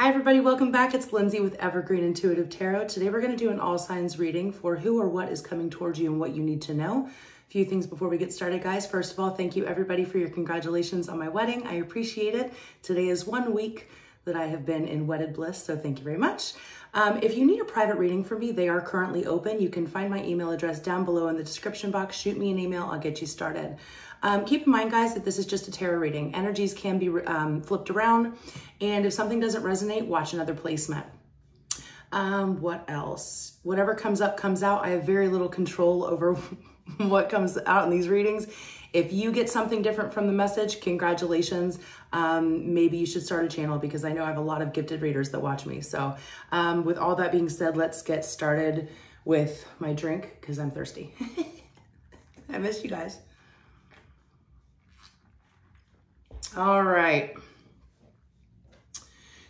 Hi everybody, welcome back. It's Lindsay with Evergreen Intuitive Tarot. Today we're going to do an all signs reading for who or what is coming towards you and what you need to know. A few things before we get started, guys. First of all, thank you everybody for your congratulations on my wedding. I appreciate it. Today is one week that I have been in wedded bliss, so thank you very much. Um, if you need a private reading from me, they are currently open. You can find my email address down below in the description box. Shoot me an email, I'll get you started. Um, keep in mind, guys, that this is just a tarot reading. Energies can be um, flipped around, and if something doesn't resonate, watch another placement. Um, what else? Whatever comes up, comes out. I have very little control over what comes out in these readings. If you get something different from the message, congratulations. Um, maybe you should start a channel because I know I have a lot of gifted readers that watch me. So um, with all that being said, let's get started with my drink because I'm thirsty. I miss you guys. All right.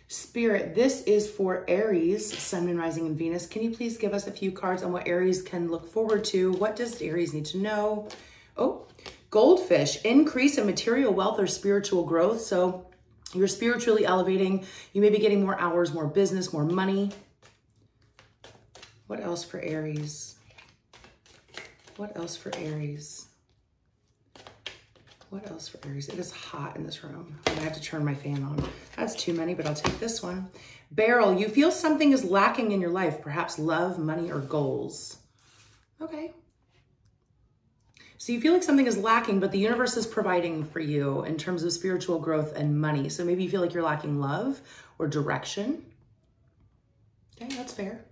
Spirit, this is for Aries, Sun, Moon, Rising, and Venus. Can you please give us a few cards on what Aries can look forward to? What does Aries need to know? Oh, Goldfish, increase in material wealth or spiritual growth. So you're spiritually elevating. You may be getting more hours, more business, more money. What else for Aries? What else for Aries? What else for Aries? It is hot in this room. I have to turn my fan on. That's too many, but I'll take this one. Beryl, you feel something is lacking in your life, perhaps love, money, or goals. Okay. So you feel like something is lacking, but the universe is providing for you in terms of spiritual growth and money. So maybe you feel like you're lacking love or direction. Okay, that's fair.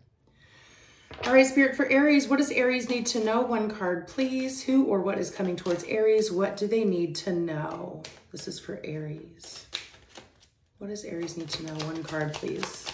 All right, Spirit, for Aries, what does Aries need to know? One card, please. Who or what is coming towards Aries? What do they need to know? This is for Aries. What does Aries need to know? One card, please.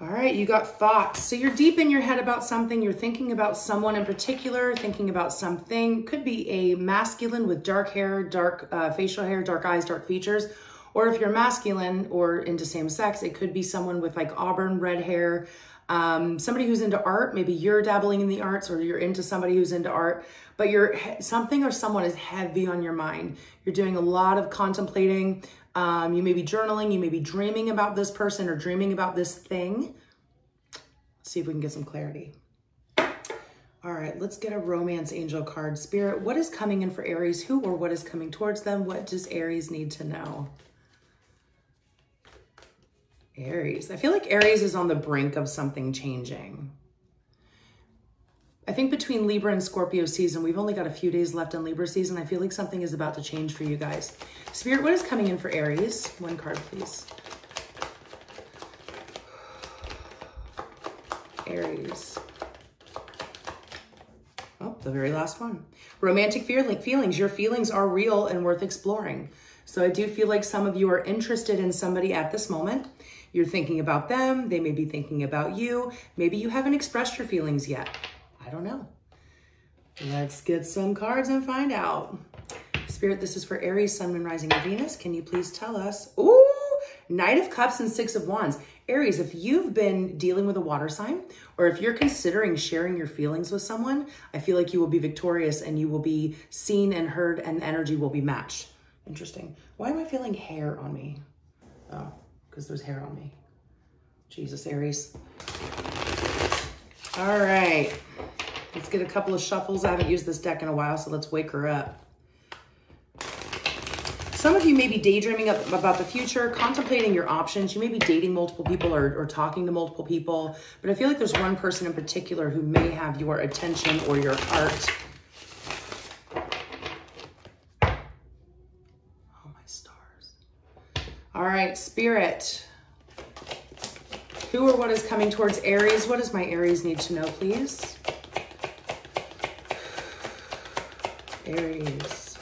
All right, you got thoughts. So you're deep in your head about something. You're thinking about someone in particular, thinking about something. Could be a masculine with dark hair, dark uh, facial hair, dark eyes, dark features or if you're masculine or into same sex, it could be someone with like auburn red hair, um, somebody who's into art. Maybe you're dabbling in the arts or you're into somebody who's into art, but you're something or someone is heavy on your mind. You're doing a lot of contemplating. Um, you may be journaling. You may be dreaming about this person or dreaming about this thing. Let's see if we can get some clarity. All right, let's get a romance angel card. Spirit, what is coming in for Aries? Who or what is coming towards them? What does Aries need to know? Aries. I feel like Aries is on the brink of something changing. I think between Libra and Scorpio season, we've only got a few days left in Libra season. I feel like something is about to change for you guys. Spirit, what is coming in for Aries? One card, please. Aries. Oh, the very last one. Romantic feelings. Your feelings are real and worth exploring. So I do feel like some of you are interested in somebody at this moment. You're thinking about them. They may be thinking about you. Maybe you haven't expressed your feelings yet. I don't know. Let's get some cards and find out. Spirit, this is for Aries, Sun, Moon, Rising, and Venus. Can you please tell us? Ooh, Knight of Cups and Six of Wands. Aries, if you've been dealing with a water sign, or if you're considering sharing your feelings with someone, I feel like you will be victorious and you will be seen and heard and the energy will be matched. Interesting. Why am I feeling hair on me? Oh because there's hair on me. Jesus, Aries. All right. Let's get a couple of shuffles. I haven't used this deck in a while, so let's wake her up. Some of you may be daydreaming about the future, contemplating your options. You may be dating multiple people or, or talking to multiple people, but I feel like there's one person in particular who may have your attention or your heart. All right, Spirit. Who or what is coming towards Aries? What does my Aries need to know, please? Aries.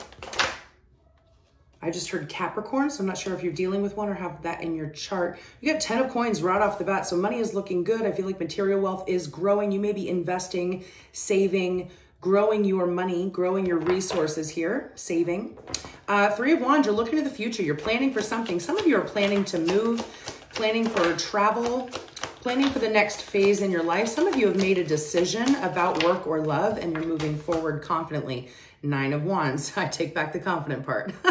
I just heard Capricorn, so I'm not sure if you're dealing with one or have that in your chart. You got 10 of coins right off the bat, so money is looking good. I feel like material wealth is growing. You may be investing, saving, growing your money, growing your resources here, saving. Uh, three of Wands, you're looking to the future. You're planning for something. Some of you are planning to move, planning for travel, planning for the next phase in your life. Some of you have made a decision about work or love and you're moving forward confidently. Nine of Wands. I take back the confident part.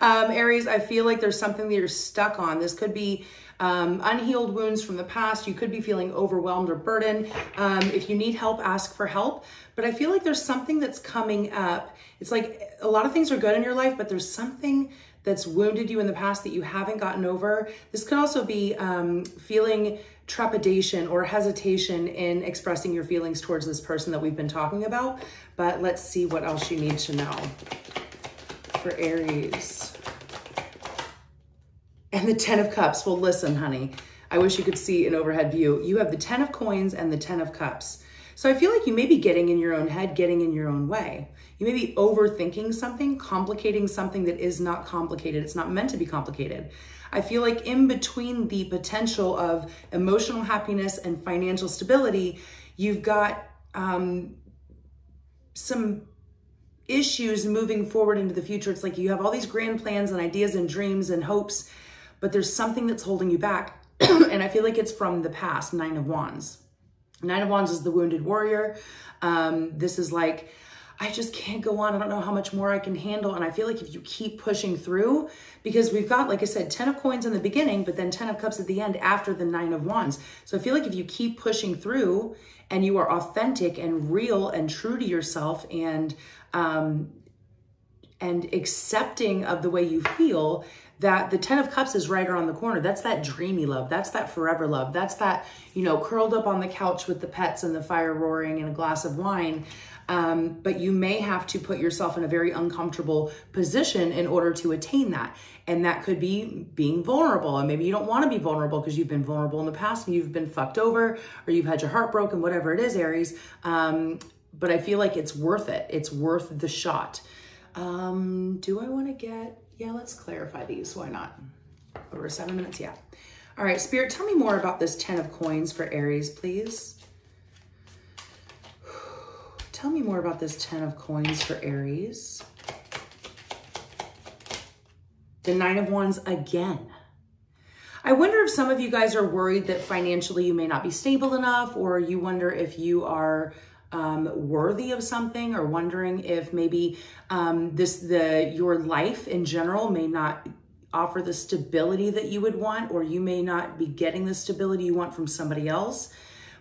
um, Aries, I feel like there's something that you're stuck on. This could be um, unhealed wounds from the past. You could be feeling overwhelmed or burdened. Um, if you need help, ask for help. But I feel like there's something that's coming up. It's like a lot of things are good in your life, but there's something that's wounded you in the past that you haven't gotten over. This could also be um, feeling trepidation or hesitation in expressing your feelings towards this person that we've been talking about. But let's see what else you need to know for Aries. And the 10 of cups. Well, listen, honey, I wish you could see an overhead view. You have the 10 of coins and the 10 of cups. So I feel like you may be getting in your own head, getting in your own way. You may be overthinking something, complicating something that is not complicated. It's not meant to be complicated. I feel like in between the potential of emotional happiness and financial stability, you've got um, some issues moving forward into the future. It's like you have all these grand plans and ideas and dreams and hopes, but there's something that's holding you back. and I feel like it's from the past, Nine of Wands. Nine of Wands is the wounded warrior. Um, this is like, I just can't go on. I don't know how much more I can handle. And I feel like if you keep pushing through, because we've got, like I said, 10 of coins in the beginning, but then 10 of cups at the end after the nine of wands. So I feel like if you keep pushing through and you are authentic and real and true to yourself and, um, and accepting of the way you feel, that the 10 of cups is right around the corner. That's that dreamy love. That's that forever love. That's that, you know, curled up on the couch with the pets and the fire roaring and a glass of wine. Um, but you may have to put yourself in a very uncomfortable position in order to attain that. And that could be being vulnerable. And maybe you don't want to be vulnerable because you've been vulnerable in the past and you've been fucked over or you've had your heart broken, whatever it is, Aries. Um, but I feel like it's worth it. It's worth the shot. Um, do I want to get, yeah, let's clarify these. Why not? Over seven minutes, yeah. All right, Spirit, tell me more about this 10 of coins for Aries, please. Tell me more about this 10 of coins for Aries. The nine of wands again. I wonder if some of you guys are worried that financially you may not be stable enough, or you wonder if you are um, worthy of something, or wondering if maybe um, this the your life in general may not offer the stability that you would want, or you may not be getting the stability you want from somebody else.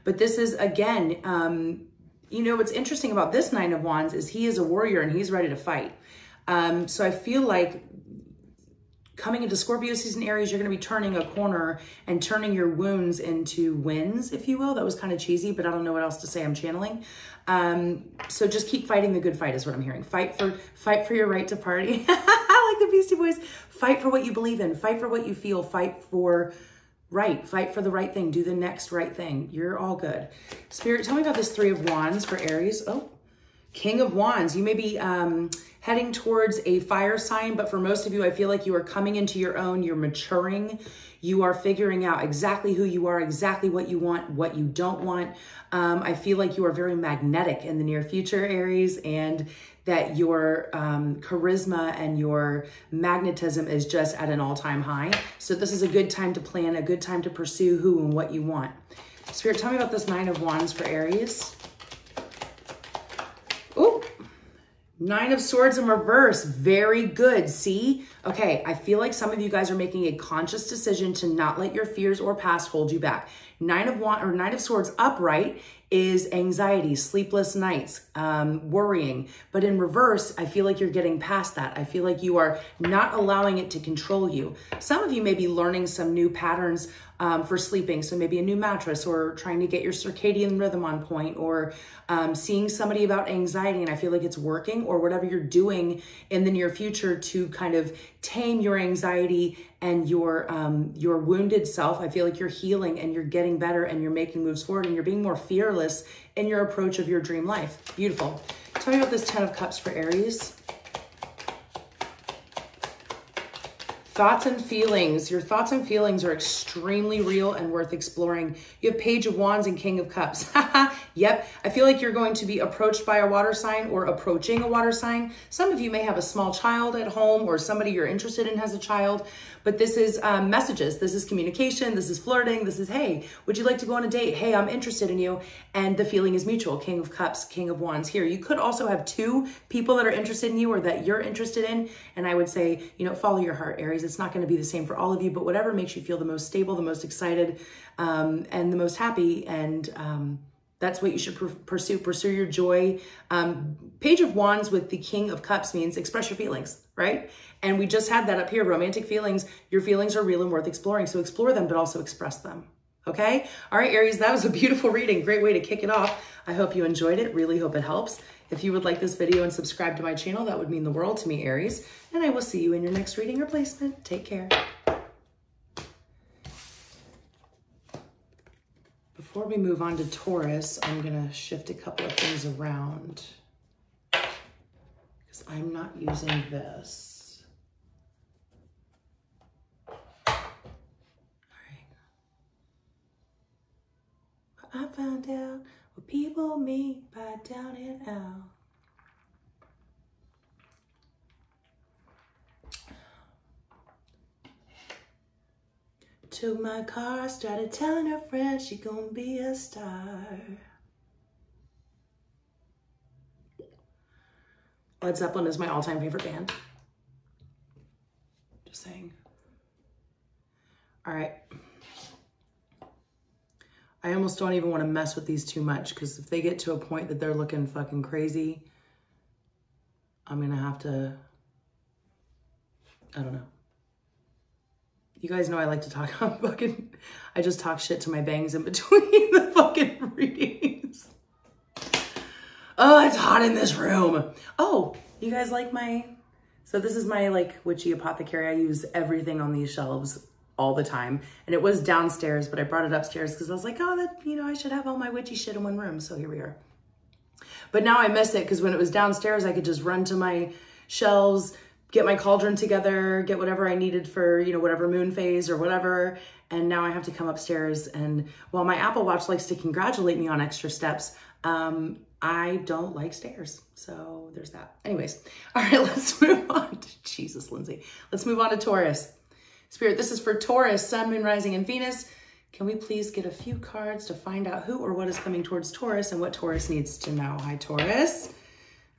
But this is again um, you know, what's interesting about this Nine of Wands is he is a warrior and he's ready to fight. Um, so I feel like coming into Scorpio season Aries, you're going to be turning a corner and turning your wounds into wins, if you will. That was kind of cheesy, but I don't know what else to say. I'm channeling. Um, so just keep fighting the good fight is what I'm hearing. Fight for fight for your right to party. I like the Beastie Boys. Fight for what you believe in. Fight for what you feel. Fight for right. Fight for the right thing. Do the next right thing. You're all good. Spirit, tell me about this Three of Wands for Aries. Oh, King of Wands. You may be um, heading towards a fire sign, but for most of you, I feel like you are coming into your own. You're maturing. You are figuring out exactly who you are, exactly what you want, what you don't want. Um, I feel like you are very magnetic in the near future, Aries, and that your um, charisma and your magnetism is just at an all-time high. So this is a good time to plan, a good time to pursue who and what you want. Spirit, tell me about this Nine of Wands for Aries. Oh, Nine of Swords in reverse. Very good. See? Okay, I feel like some of you guys are making a conscious decision to not let your fears or past hold you back. Nine of Wand or Nine of Swords upright is anxiety, sleepless nights, um, worrying. But in reverse, I feel like you're getting past that. I feel like you are not allowing it to control you. Some of you may be learning some new patterns um, for sleeping. So maybe a new mattress or trying to get your circadian rhythm on point or um, seeing somebody about anxiety and I feel like it's working or whatever you're doing in the near future to kind of tame your anxiety and your um, your wounded self. I feel like you're healing and you're getting better and you're making moves forward and you're being more fearless in your approach of your dream life. Beautiful. Tell me about this 10 of cups for Aries. Thoughts and feelings. Your thoughts and feelings are extremely real and worth exploring. You have Page of Wands and King of Cups. yep. I feel like you're going to be approached by a water sign or approaching a water sign. Some of you may have a small child at home or somebody you're interested in has a child. But this is um, messages. This is communication. This is flirting. This is, hey, would you like to go on a date? Hey, I'm interested in you. And the feeling is mutual. King of Cups, King of Wands here. You could also have two people that are interested in you or that you're interested in. And I would say, you know, follow your heart, Aries. It's not going to be the same for all of you, but whatever makes you feel the most stable, the most excited, um, and the most happy. And, um, that's what you should pursue. Pursue your joy. Um, Page of Wands with the King of Cups means express your feelings, right? And we just had that up here, romantic feelings. Your feelings are real and worth exploring. So explore them, but also express them. Okay? All right, Aries, that was a beautiful reading. Great way to kick it off. I hope you enjoyed it. Really hope it helps. If you would like this video and subscribe to my channel, that would mean the world to me, Aries. And I will see you in your next reading or placement. Take care. Before we move on to Taurus, I'm going to shift a couple of things around because I'm not using this. I found out what people mean by down and out. Took my car, started telling her friends she gonna be a star. Led Zeppelin is my all-time favorite band. Just saying. All right. I almost don't even want to mess with these too much because if they get to a point that they're looking fucking crazy, I'm going to have to, I don't know. You guys know I like to talk, I'm fucking, I just talk shit to my bangs in between the fucking readings. Oh, it's hot in this room. Oh, you guys like my, so this is my like witchy apothecary. I use everything on these shelves all the time. And it was downstairs, but I brought it upstairs because I was like, oh, that, you know, I should have all my witchy shit in one room. So here we are. But now I miss it because when it was downstairs, I could just run to my shelves, get my cauldron together, get whatever I needed for, you know, whatever moon phase or whatever. And now I have to come upstairs. And while my Apple Watch likes to congratulate me on extra steps, um, I don't like stairs. So there's that. Anyways, all right, let's move on to Jesus, Lindsay. Let's move on to Taurus. Spirit, this is for Taurus, Sun, Moon, Rising, and Venus. Can we please get a few cards to find out who or what is coming towards Taurus and what Taurus needs to know? Hi, Taurus.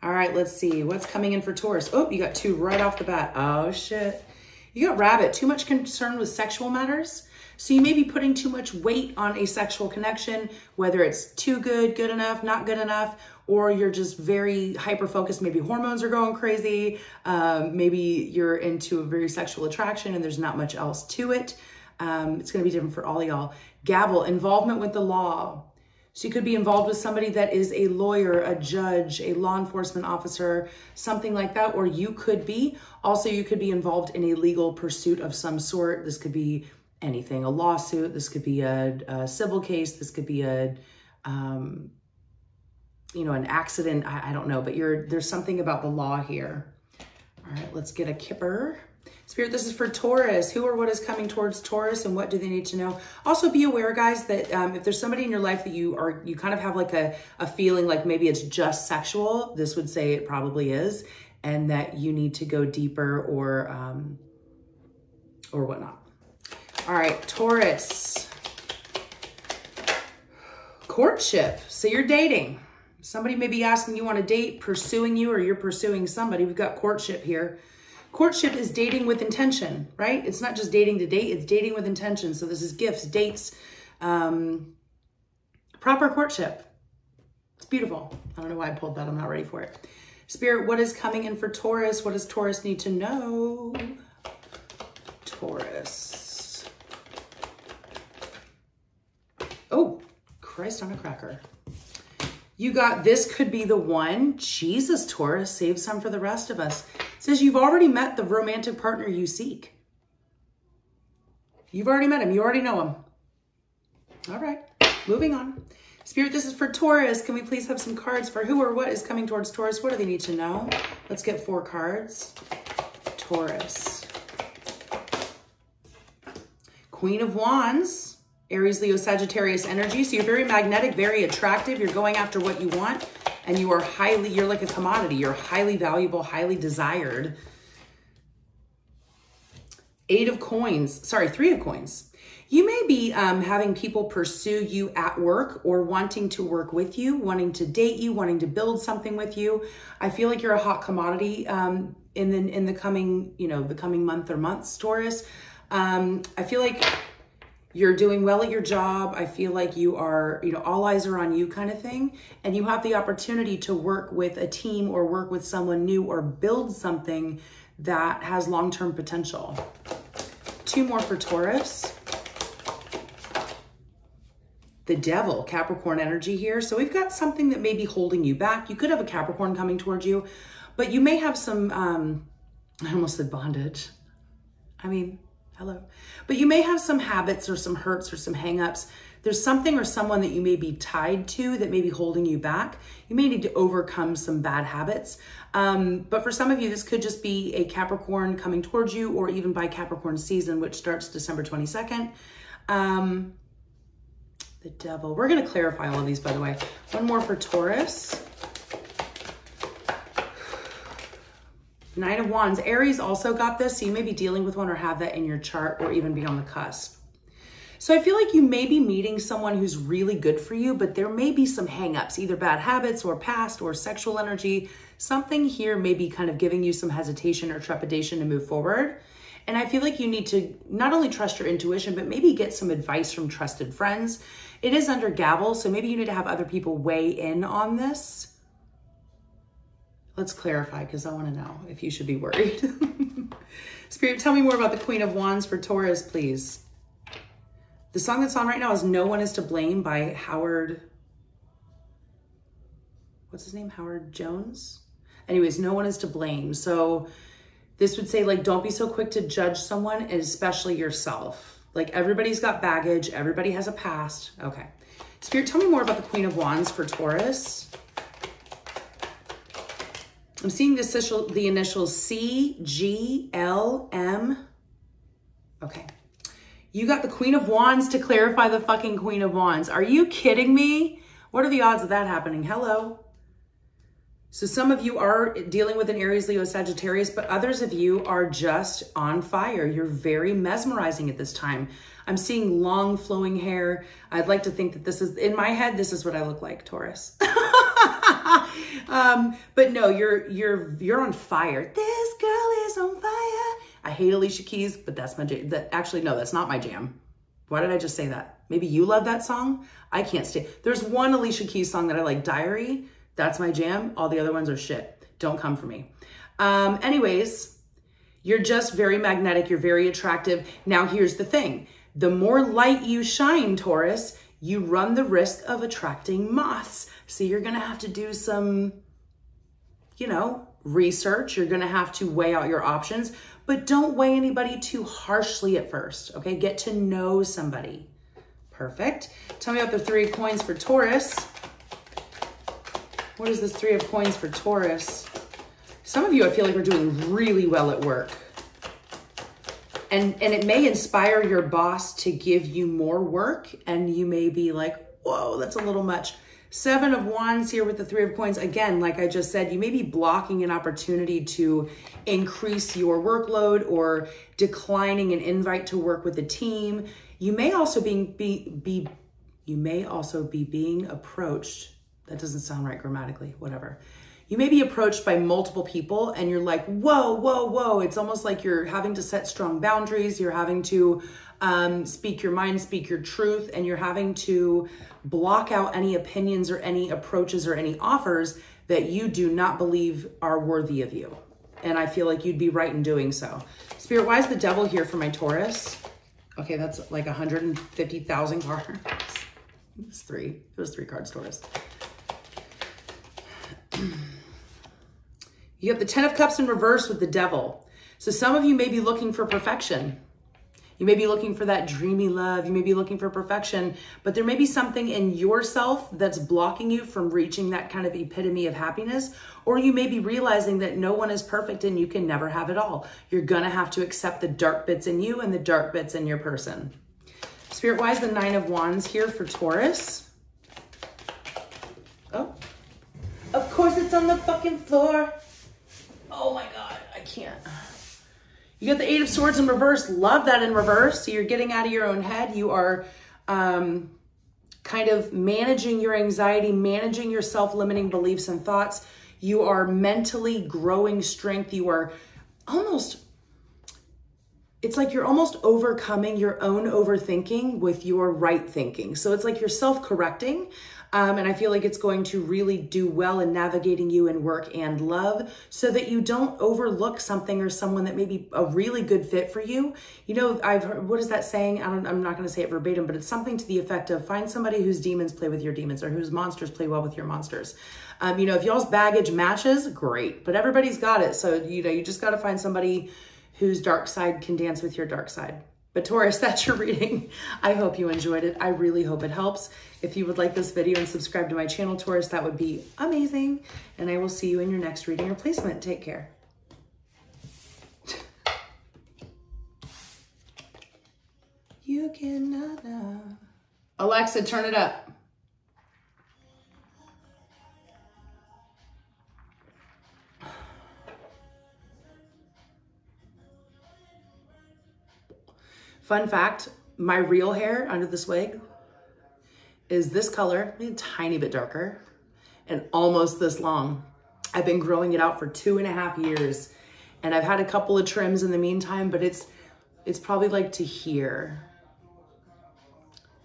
All right, let's see. What's coming in for Taurus? Oh, you got two right off the bat. Oh, shit. You got Rabbit. Too much concern with sexual matters. So you may be putting too much weight on a sexual connection, whether it's too good, good enough, not good enough, or you're just very hyper focused. Maybe hormones are going crazy. Um, maybe you're into a very sexual attraction and there's not much else to it. Um, it's going to be different for all y'all. Gavel, involvement with the law. So you could be involved with somebody that is a lawyer, a judge, a law enforcement officer, something like that, or you could be. Also, you could be involved in a legal pursuit of some sort. This could be anything, a lawsuit. This could be a, a civil case. This could be a um, you know, an accident. I, I don't know, but you're there's something about the law here. All right, let's get a kipper. Spirit, this is for Taurus. Who or what is coming towards Taurus and what do they need to know? Also be aware, guys, that um, if there's somebody in your life that you are, you kind of have like a, a feeling like maybe it's just sexual, this would say it probably is, and that you need to go deeper or, um, or whatnot. All right, Taurus. Courtship. So you're dating. Somebody may be asking you on a date, pursuing you, or you're pursuing somebody. We've got courtship here. Courtship is dating with intention, right? It's not just dating to date, it's dating with intention. So this is gifts, dates, um, proper courtship. It's beautiful. I don't know why I pulled that. I'm not ready for it. Spirit, what is coming in for Taurus? What does Taurus need to know? Taurus. Oh, Christ on a cracker. You got this could be the one. Jesus, Taurus, save some for the rest of us. Says you've already met the romantic partner you seek. You've already met him. You already know him. All right, moving on. Spirit, this is for Taurus. Can we please have some cards for who or what is coming towards Taurus? What do they need to know? Let's get four cards. Taurus. Queen of Wands, Aries, Leo, Sagittarius energy. So you're very magnetic, very attractive. You're going after what you want and you are highly, you're like a commodity. You're highly valuable, highly desired. Eight of coins, sorry, three of coins. You may be um, having people pursue you at work or wanting to work with you, wanting to date you, wanting to build something with you. I feel like you're a hot commodity um, in the in the coming, you know, the coming month or months, Taurus. Um, I feel like you're doing well at your job. I feel like you are, you know, all eyes are on you kind of thing. And you have the opportunity to work with a team or work with someone new or build something that has long-term potential. Two more for Taurus. The devil, Capricorn energy here. So we've got something that may be holding you back. You could have a Capricorn coming towards you, but you may have some, um, I almost said bondage. I mean, hello. But you may have some habits or some hurts or some hangups. There's something or someone that you may be tied to that may be holding you back. You may need to overcome some bad habits. Um, but for some of you, this could just be a Capricorn coming towards you or even by Capricorn season, which starts December 22nd. Um, the devil. We're going to clarify all of these, by the way. One more for Taurus. Nine of Wands. Aries also got this, so you may be dealing with one or have that in your chart or even be on the cusp. So I feel like you may be meeting someone who's really good for you, but there may be some hangups, either bad habits or past or sexual energy. Something here may be kind of giving you some hesitation or trepidation to move forward. And I feel like you need to not only trust your intuition, but maybe get some advice from trusted friends. It is under gavel, so maybe you need to have other people weigh in on this. Let's clarify because I want to know if you should be worried. Spirit, tell me more about the Queen of Wands for Taurus, please. The song that's on right now is No One Is to Blame by Howard. What's his name? Howard Jones? Anyways, no one is to blame. So this would say, like, don't be so quick to judge someone, especially yourself. Like, everybody's got baggage, everybody has a past. Okay. Spirit, tell me more about the Queen of Wands for Taurus. I'm seeing the, initial, the initials C, G, L, M. Okay. You got the Queen of Wands to clarify the fucking Queen of Wands. Are you kidding me? What are the odds of that happening? Hello. So some of you are dealing with an Aries, Leo, Sagittarius, but others of you are just on fire. You're very mesmerizing at this time. I'm seeing long flowing hair. I'd like to think that this is, in my head, this is what I look like, Taurus. um, but no, you're you're you're on fire. This girl is on fire. I hate Alicia Keys, but that's my jam. That actually no, that's not my jam. Why did I just say that? Maybe you love that song. I can't stay. There's one Alicia Keys song that I like, Diary. That's my jam. All the other ones are shit. Don't come for me. Um, anyways, you're just very magnetic. You're very attractive. Now here's the thing. The more light you shine, Taurus, you run the risk of attracting moths. So you're going to have to do some, you know, research. You're going to have to weigh out your options, but don't weigh anybody too harshly at first. Okay. Get to know somebody. Perfect. Tell me about the three coins for Taurus. What is this three of coins for Taurus? Some of you, I feel like are doing really well at work. And and it may inspire your boss to give you more work and you may be like whoa that's a little much. Seven of wands here with the three of coins. Again like i just said you may be blocking an opportunity to increase your workload or declining an invite to work with a team. You may also be be, be you may also be being approached that doesn't sound right grammatically whatever you may be approached by multiple people and you're like, whoa, whoa, whoa. It's almost like you're having to set strong boundaries. You're having to um, speak your mind, speak your truth, and you're having to block out any opinions or any approaches or any offers that you do not believe are worthy of you. And I feel like you'd be right in doing so. Spirit, why is the devil here for my Taurus? Okay, that's like 150,000 cards. It was three. It was three cards, Taurus. You have the Ten of Cups in reverse with the Devil. So some of you may be looking for perfection. You may be looking for that dreamy love. You may be looking for perfection, but there may be something in yourself that's blocking you from reaching that kind of epitome of happiness. Or you may be realizing that no one is perfect and you can never have it all. You're going to have to accept the dark bits in you and the dark bits in your person. Spirit, why's, the Nine of Wands here for Taurus? Oh, of course it's on the fucking floor. Oh my God, I can't. You got the Eight of Swords in reverse. Love that in reverse. So you're getting out of your own head. You are um, kind of managing your anxiety, managing your self-limiting beliefs and thoughts. You are mentally growing strength. You are almost it's like you're almost overcoming your own overthinking with your right thinking. So it's like you're self correcting. Um, and I feel like it's going to really do well in navigating you in work and love so that you don't overlook something or someone that may be a really good fit for you. You know, I've heard, what is that saying? I don't, I'm not going to say it verbatim, but it's something to the effect of find somebody whose demons play with your demons or whose monsters play well with your monsters. Um, you know, if y'all's baggage matches, great, but everybody's got it. So, you know, you just got to find somebody whose dark side can dance with your dark side. But Taurus, that's your reading. I hope you enjoyed it. I really hope it helps. If you would like this video and subscribe to my channel, Taurus, that would be amazing. And I will see you in your next reading or placement. Take care. You cannot love. Alexa, turn it up. Fun fact, my real hair under this wig is this color, a tiny bit darker, and almost this long. I've been growing it out for two and a half years, and I've had a couple of trims in the meantime, but it's it's probably like to here.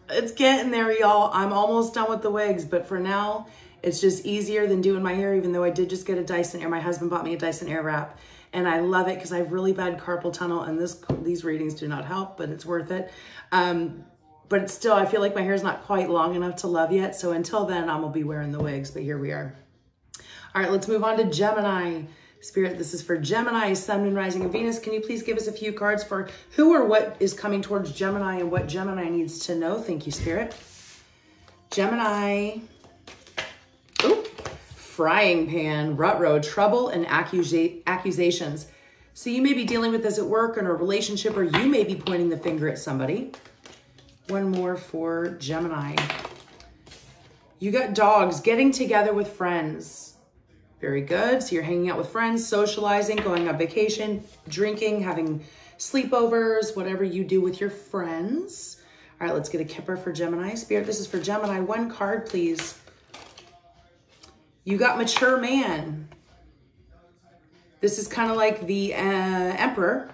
It's getting there, y'all. I'm almost done with the wigs, but for now, it's just easier than doing my hair, even though I did just get a Dyson Air. My husband bought me a Dyson Airwrap and I love it because I have really bad carpal tunnel and this these readings do not help, but it's worth it. Um, but still, I feel like my hair is not quite long enough to love yet. So until then, I'm gonna be wearing the wigs, but here we are. All right, let's move on to Gemini. Spirit, this is for Gemini, Sun, Moon, Rising, and Venus. Can you please give us a few cards for who or what is coming towards Gemini and what Gemini needs to know? Thank you, Spirit. Gemini frying pan, rut row, trouble, and accusa accusations. So you may be dealing with this at work or in a relationship, or you may be pointing the finger at somebody. One more for Gemini. You got dogs getting together with friends. Very good. So you're hanging out with friends, socializing, going on vacation, drinking, having sleepovers, whatever you do with your friends. All right, let's get a kipper for Gemini. Spirit, this is for Gemini. One card, please. You got mature man. This is kind of like the uh, emperor.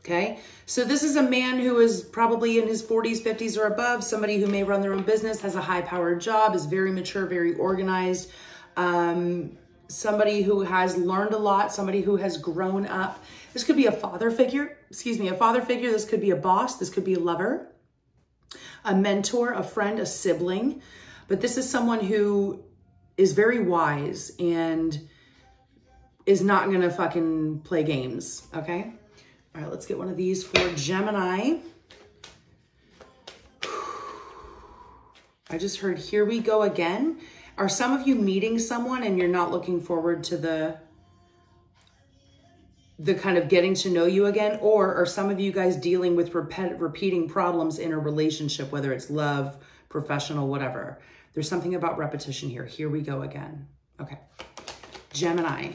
Okay. So this is a man who is probably in his 40s, 50s or above, somebody who may run their own business, has a high powered job, is very mature, very organized. Um, somebody who has learned a lot, somebody who has grown up. This could be a father figure, excuse me, a father figure. This could be a boss. This could be a lover, a mentor, a friend, a sibling. But this is someone who is very wise and is not going to fucking play games, okay? All right, let's get one of these for Gemini. I just heard, here we go again. Are some of you meeting someone and you're not looking forward to the the kind of getting to know you again? Or are some of you guys dealing with repeat, repeating problems in a relationship, whether it's love, professional, whatever? There's something about repetition here. Here we go again. Okay. Gemini.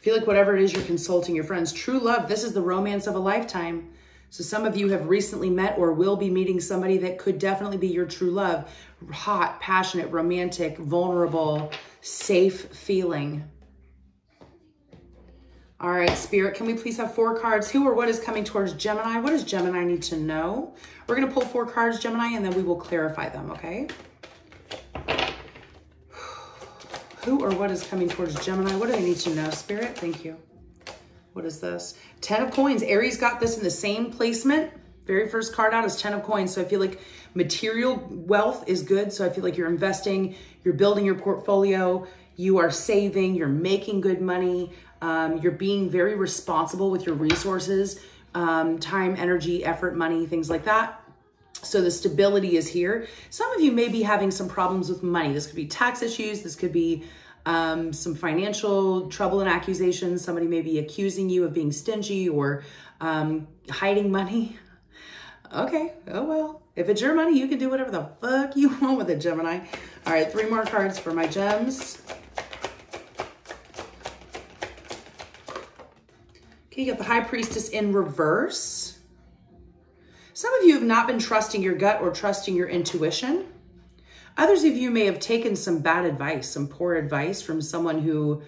feel like whatever it is you're consulting your friends, true love, this is the romance of a lifetime. So some of you have recently met or will be meeting somebody that could definitely be your true love. Hot, passionate, romantic, vulnerable, safe feeling. All right, Spirit, can we please have four cards? Who or what is coming towards Gemini? What does Gemini need to know? We're going to pull four cards, Gemini, and then we will clarify them, okay? Who or what is coming towards Gemini? What do they need to know, Spirit? Thank you. What is this? Ten of coins. Aries got this in the same placement. Very first card out is Ten of coins. So I feel like material wealth is good. So I feel like you're investing, you're building your portfolio, you are saving, you're making good money. Um, you're being very responsible with your resources, um, time, energy, effort, money, things like that. So the stability is here. Some of you may be having some problems with money. This could be tax issues. This could be um, some financial trouble and accusations. Somebody may be accusing you of being stingy or um, hiding money. Okay. Oh, well. If it's your money, you can do whatever the fuck you want with it, Gemini. All right, three more cards for my gems. Okay, you got the High Priestess in reverse. Some of you have not been trusting your gut or trusting your intuition. Others of you may have taken some bad advice, some poor advice from someone who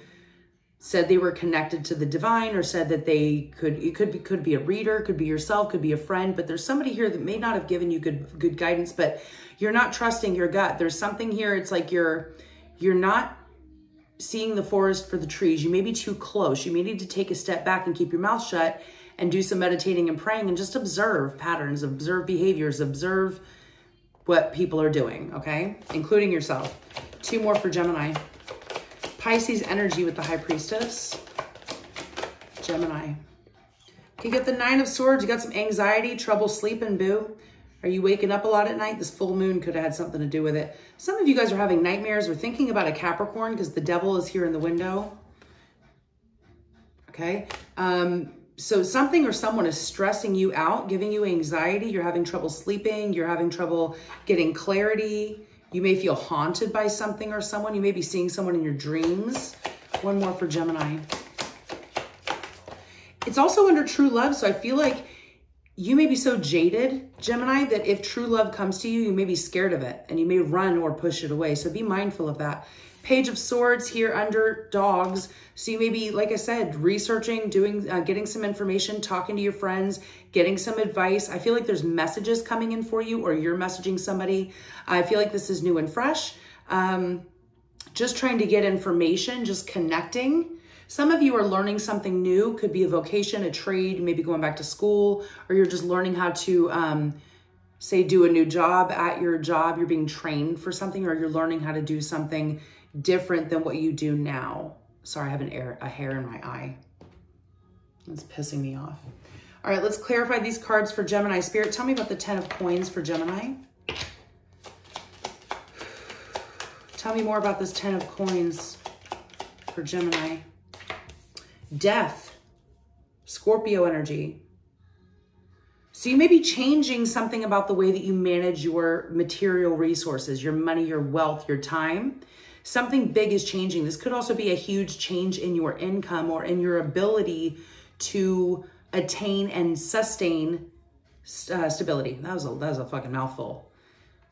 said they were connected to the divine or said that they could it could be could be a reader could be yourself could be a friend but there's somebody here that may not have given you good good guidance but you're not trusting your gut there's something here it's like you're you're not seeing the forest for the trees you may be too close you may need to take a step back and keep your mouth shut and do some meditating and praying and just observe patterns observe behaviors observe what people are doing okay including yourself two more for gemini Pisces energy with the High Priestess. Gemini. You get the Nine of Swords. You got some anxiety, trouble sleeping, boo. Are you waking up a lot at night? This full moon could have had something to do with it. Some of you guys are having nightmares or thinking about a Capricorn because the devil is here in the window. Okay. Um, so something or someone is stressing you out, giving you anxiety. You're having trouble sleeping. You're having trouble getting clarity. You may feel haunted by something or someone. You may be seeing someone in your dreams. One more for Gemini. It's also under true love. So I feel like you may be so jaded, Gemini, that if true love comes to you, you may be scared of it and you may run or push it away. So be mindful of that. Page of Swords here under dogs. So you may be, like I said, researching, doing, uh, getting some information, talking to your friends, getting some advice. I feel like there's messages coming in for you or you're messaging somebody. I feel like this is new and fresh. Um, just trying to get information, just connecting. Some of you are learning something new, could be a vocation, a trade, maybe going back to school, or you're just learning how to, um, say, do a new job at your job. You're being trained for something, or you're learning how to do something different than what you do now. Sorry, I have an air, a hair in my eye. It's pissing me off. All right, let's clarify these cards for Gemini. Spirit, tell me about the 10 of coins for Gemini. Tell me more about this 10 of coins for Gemini. Death, Scorpio energy. So you may be changing something about the way that you manage your material resources, your money, your wealth, your time something big is changing. This could also be a huge change in your income or in your ability to attain and sustain uh, stability. That was a that was a fucking mouthful.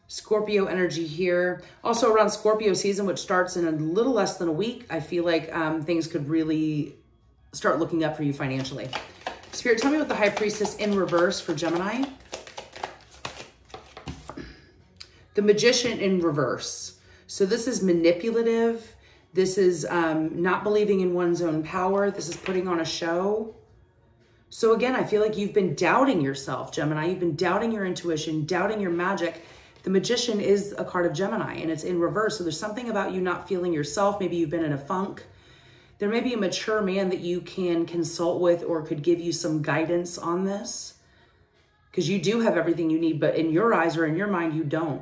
Scorpio energy here. Also around Scorpio season, which starts in a little less than a week, I feel like um, things could really start looking up for you financially. Spirit, tell me what the High Priestess in reverse for Gemini. The Magician in reverse. So this is manipulative. This is um, not believing in one's own power. This is putting on a show. So again, I feel like you've been doubting yourself, Gemini. You've been doubting your intuition, doubting your magic. The magician is a card of Gemini and it's in reverse. So there's something about you not feeling yourself. Maybe you've been in a funk. There may be a mature man that you can consult with or could give you some guidance on this because you do have everything you need, but in your eyes or in your mind, you don't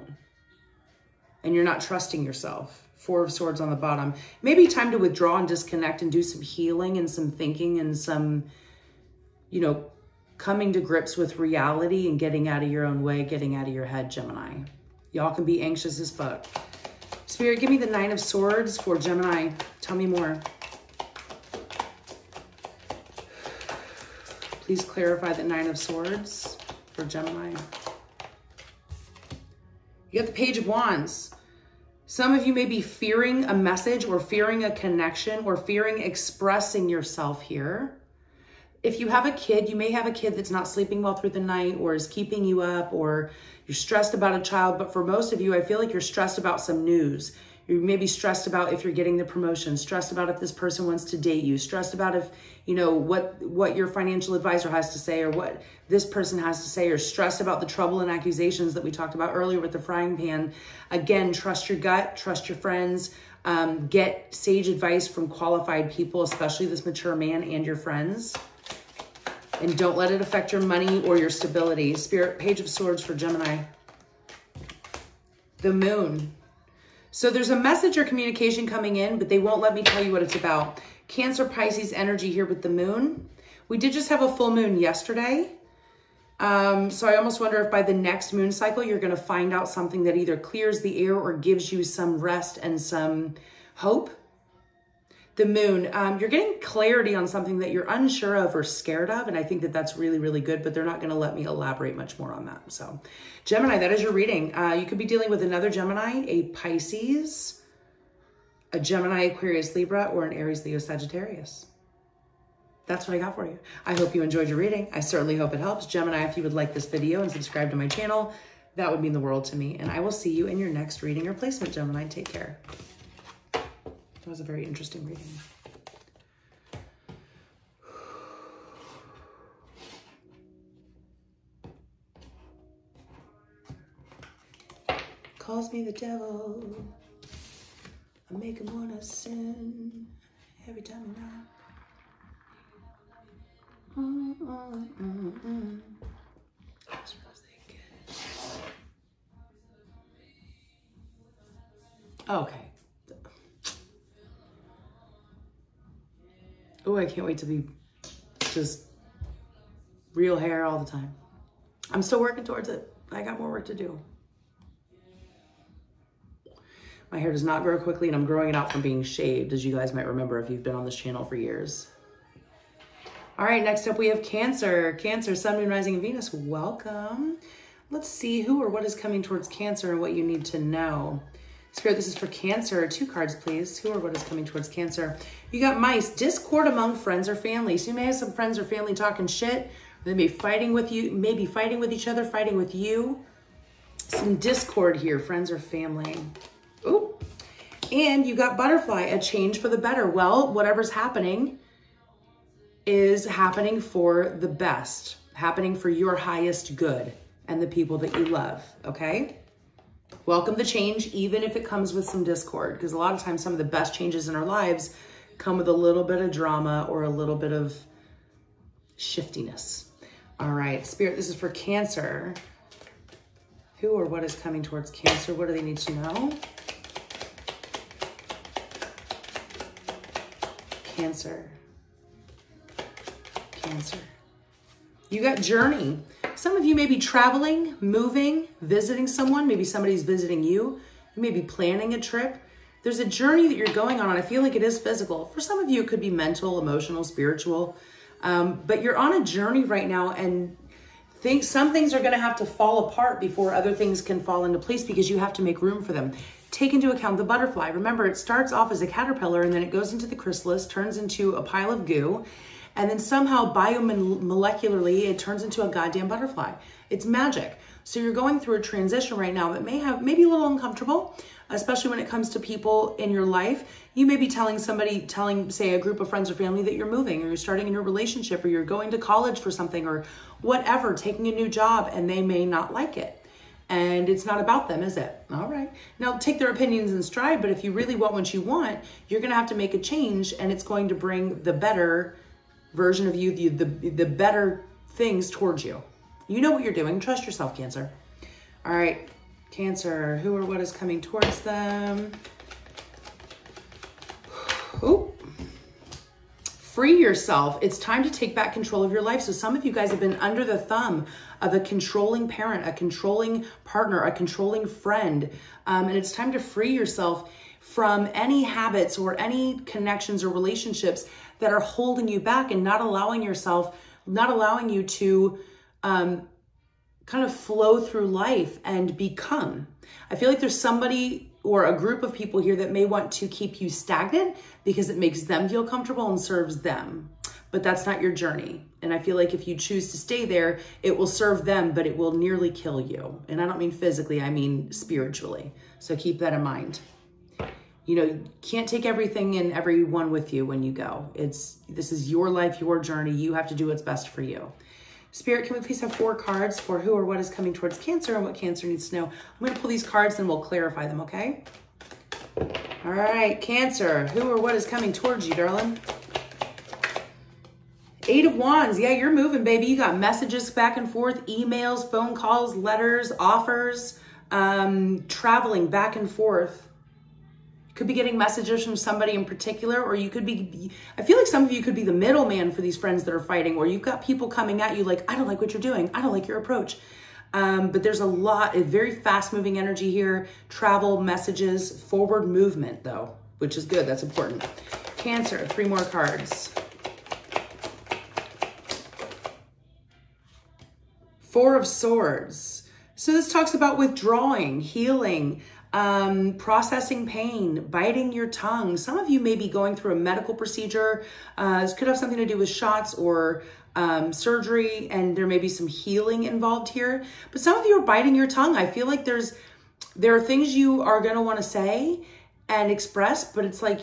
and you're not trusting yourself. Four of Swords on the bottom. Maybe time to withdraw and disconnect and do some healing and some thinking and some, you know, coming to grips with reality and getting out of your own way, getting out of your head, Gemini. Y'all can be anxious as fuck. Spirit, give me the Nine of Swords for Gemini. Tell me more. Please clarify the Nine of Swords for Gemini. You got the Page of Wands. Some of you may be fearing a message or fearing a connection or fearing expressing yourself here. If you have a kid, you may have a kid that's not sleeping well through the night or is keeping you up or you're stressed about a child. But for most of you, I feel like you're stressed about some news. You may be stressed about if you're getting the promotion, stressed about if this person wants to date you, stressed about if, you know, what what your financial advisor has to say or what this person has to say or stressed about the trouble and accusations that we talked about earlier with the frying pan. Again, trust your gut, trust your friends, um, get sage advice from qualified people, especially this mature man and your friends. And don't let it affect your money or your stability. Spirit, Page of Swords for Gemini. The Moon. So there's a message or communication coming in, but they won't let me tell you what it's about. Cancer Pisces energy here with the moon. We did just have a full moon yesterday. Um, so I almost wonder if by the next moon cycle, you're going to find out something that either clears the air or gives you some rest and some hope. The moon, um, you're getting clarity on something that you're unsure of or scared of. And I think that that's really, really good, but they're not going to let me elaborate much more on that. So Gemini, that is your reading. Uh, you could be dealing with another Gemini, a Pisces, a Gemini, Aquarius, Libra, or an Aries, Leo, Sagittarius that's what I got for you. I hope you enjoyed your reading. I certainly hope it helps. Gemini, if you would like this video and subscribe to my channel, that would mean the world to me. And I will see you in your next reading or placement, Gemini. Take care. That was a very interesting reading. Calls me the devil. I make him wanna sin every time I knock. Oh, okay. Oh, I can't wait to be just real hair all the time. I'm still working towards it. I got more work to do. My hair does not grow quickly and I'm growing it out from being shaved, as you guys might remember if you've been on this channel for years. All right, next up we have Cancer. Cancer, Sun, Moon, Rising, and Venus. Welcome. Let's see who or what is coming towards Cancer and what you need to know. Spirit, this is for Cancer. Two cards, please. Who or what is coming towards Cancer? You got mice. Discord among friends or family. So you may have some friends or family talking shit. They may be fighting with you, maybe fighting with each other, fighting with you. Some discord here, friends or family. Ooh. And you got butterfly, a change for the better. Well, whatever's happening, is happening for the best, happening for your highest good and the people that you love, okay? Welcome the change, even if it comes with some discord, because a lot of times some of the best changes in our lives come with a little bit of drama or a little bit of shiftiness. All right, Spirit, this is for Cancer. Who or what is coming towards Cancer? What do they need to know? Cancer. Cancer. You got journey. Some of you may be traveling, moving, visiting someone. Maybe somebody's visiting you. You may be planning a trip. There's a journey that you're going on, and I feel like it is physical. For some of you, it could be mental, emotional, spiritual. Um, but you're on a journey right now, and think some things are going to have to fall apart before other things can fall into place because you have to make room for them. Take into account the butterfly. Remember, it starts off as a caterpillar, and then it goes into the chrysalis, turns into a pile of goo, and then somehow biomolecularly it turns into a goddamn butterfly. It's magic. So you're going through a transition right now that may have maybe a little uncomfortable, especially when it comes to people in your life. You may be telling somebody, telling, say, a group of friends or family that you're moving or you're starting a new relationship or you're going to college for something or whatever, taking a new job, and they may not like it. And it's not about them, is it? All right. Now take their opinions in stride, but if you really want what you want, you're going to have to make a change and it's going to bring the better version of you, the, the, the better things towards you. You know what you're doing. Trust yourself, Cancer. All right, Cancer, who or what is coming towards them? Ooh. Free yourself. It's time to take back control of your life. So some of you guys have been under the thumb of a controlling parent, a controlling partner, a controlling friend. Um, and it's time to free yourself from any habits or any connections or relationships that are holding you back and not allowing yourself, not allowing you to um, kind of flow through life and become. I feel like there's somebody or a group of people here that may want to keep you stagnant because it makes them feel comfortable and serves them. But that's not your journey. And I feel like if you choose to stay there, it will serve them, but it will nearly kill you. And I don't mean physically, I mean spiritually. So keep that in mind you know, you can't take everything and everyone with you when you go. It's this is your life, your journey. You have to do what's best for you. Spirit, can we please have four cards for who or what is coming towards Cancer and what Cancer needs to know? I'm going to pull these cards and we'll clarify them, okay? All right, Cancer, who or what is coming towards you, darling? Eight of Wands. Yeah, you're moving, baby. You got messages back and forth, emails, phone calls, letters, offers, um, traveling back and forth could be getting messages from somebody in particular, or you could be, I feel like some of you could be the middleman for these friends that are fighting, or you've got people coming at you like, I don't like what you're doing. I don't like your approach. Um, but there's a lot, a very fast moving energy here. Travel, messages, forward movement though, which is good. That's important. Cancer, three more cards. Four of Swords. So this talks about withdrawing, healing, um, processing pain, biting your tongue. Some of you may be going through a medical procedure. Uh, this could have something to do with shots or um, surgery, and there may be some healing involved here. But some of you are biting your tongue. I feel like there's there are things you are going to want to say and express, but it's like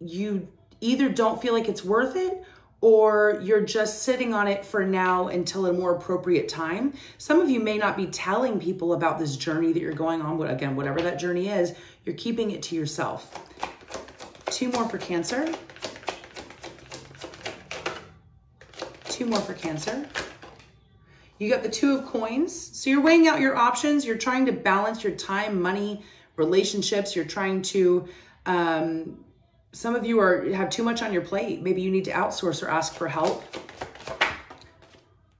you either don't feel like it's worth it or you're just sitting on it for now until a more appropriate time. Some of you may not be telling people about this journey that you're going on. Again, whatever that journey is, you're keeping it to yourself. Two more for Cancer. Two more for Cancer. You got the Two of Coins. So you're weighing out your options. You're trying to balance your time, money, relationships. You're trying to um, some of you are have too much on your plate. Maybe you need to outsource or ask for help.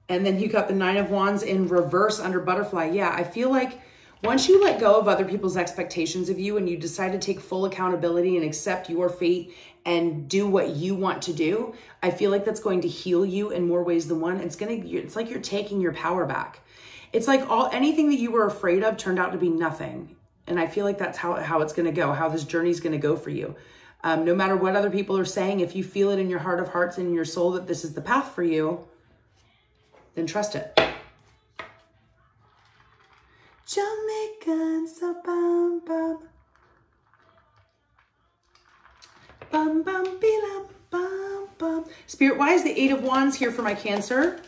And then you got the Nine of Wands in reverse under butterfly. Yeah, I feel like once you let go of other people's expectations of you and you decide to take full accountability and accept your fate and do what you want to do, I feel like that's going to heal you in more ways than one. It's going to it's like you're taking your power back. It's like all anything that you were afraid of turned out to be nothing. And I feel like that's how how it's going to go, how this journey is going to go for you. Um, no matter what other people are saying, if you feel it in your heart of hearts and in your soul that this is the path for you, then trust it. Jamaican, so bum bum. Bum bum bum bum. Spirit, why is the Eight of Wands here for my Cancer?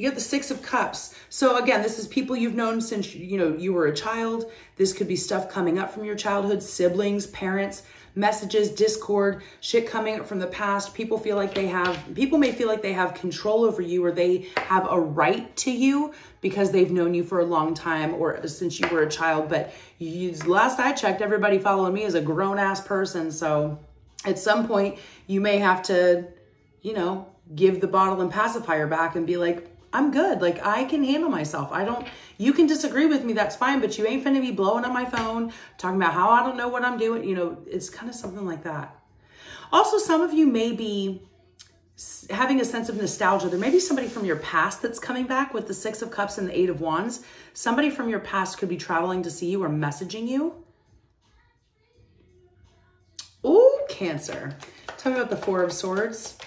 You got the Six of Cups. So again, this is people you've known since, you know, you were a child. This could be stuff coming up from your childhood, siblings, parents, messages, discord, shit coming up from the past. People feel like they have, people may feel like they have control over you or they have a right to you because they've known you for a long time or since you were a child. But you, last I checked, everybody following me is a grown ass person. So at some point you may have to, you know, give the bottle and pacifier back and be like, I'm good. Like I can handle myself. I don't, you can disagree with me. That's fine. But you ain't finna be blowing up my phone, talking about how I don't know what I'm doing. You know, it's kind of something like that. Also, some of you may be having a sense of nostalgia. There may be somebody from your past that's coming back with the Six of Cups and the Eight of Wands. Somebody from your past could be traveling to see you or messaging you. Oh, Cancer. Tell me about the Four of Swords.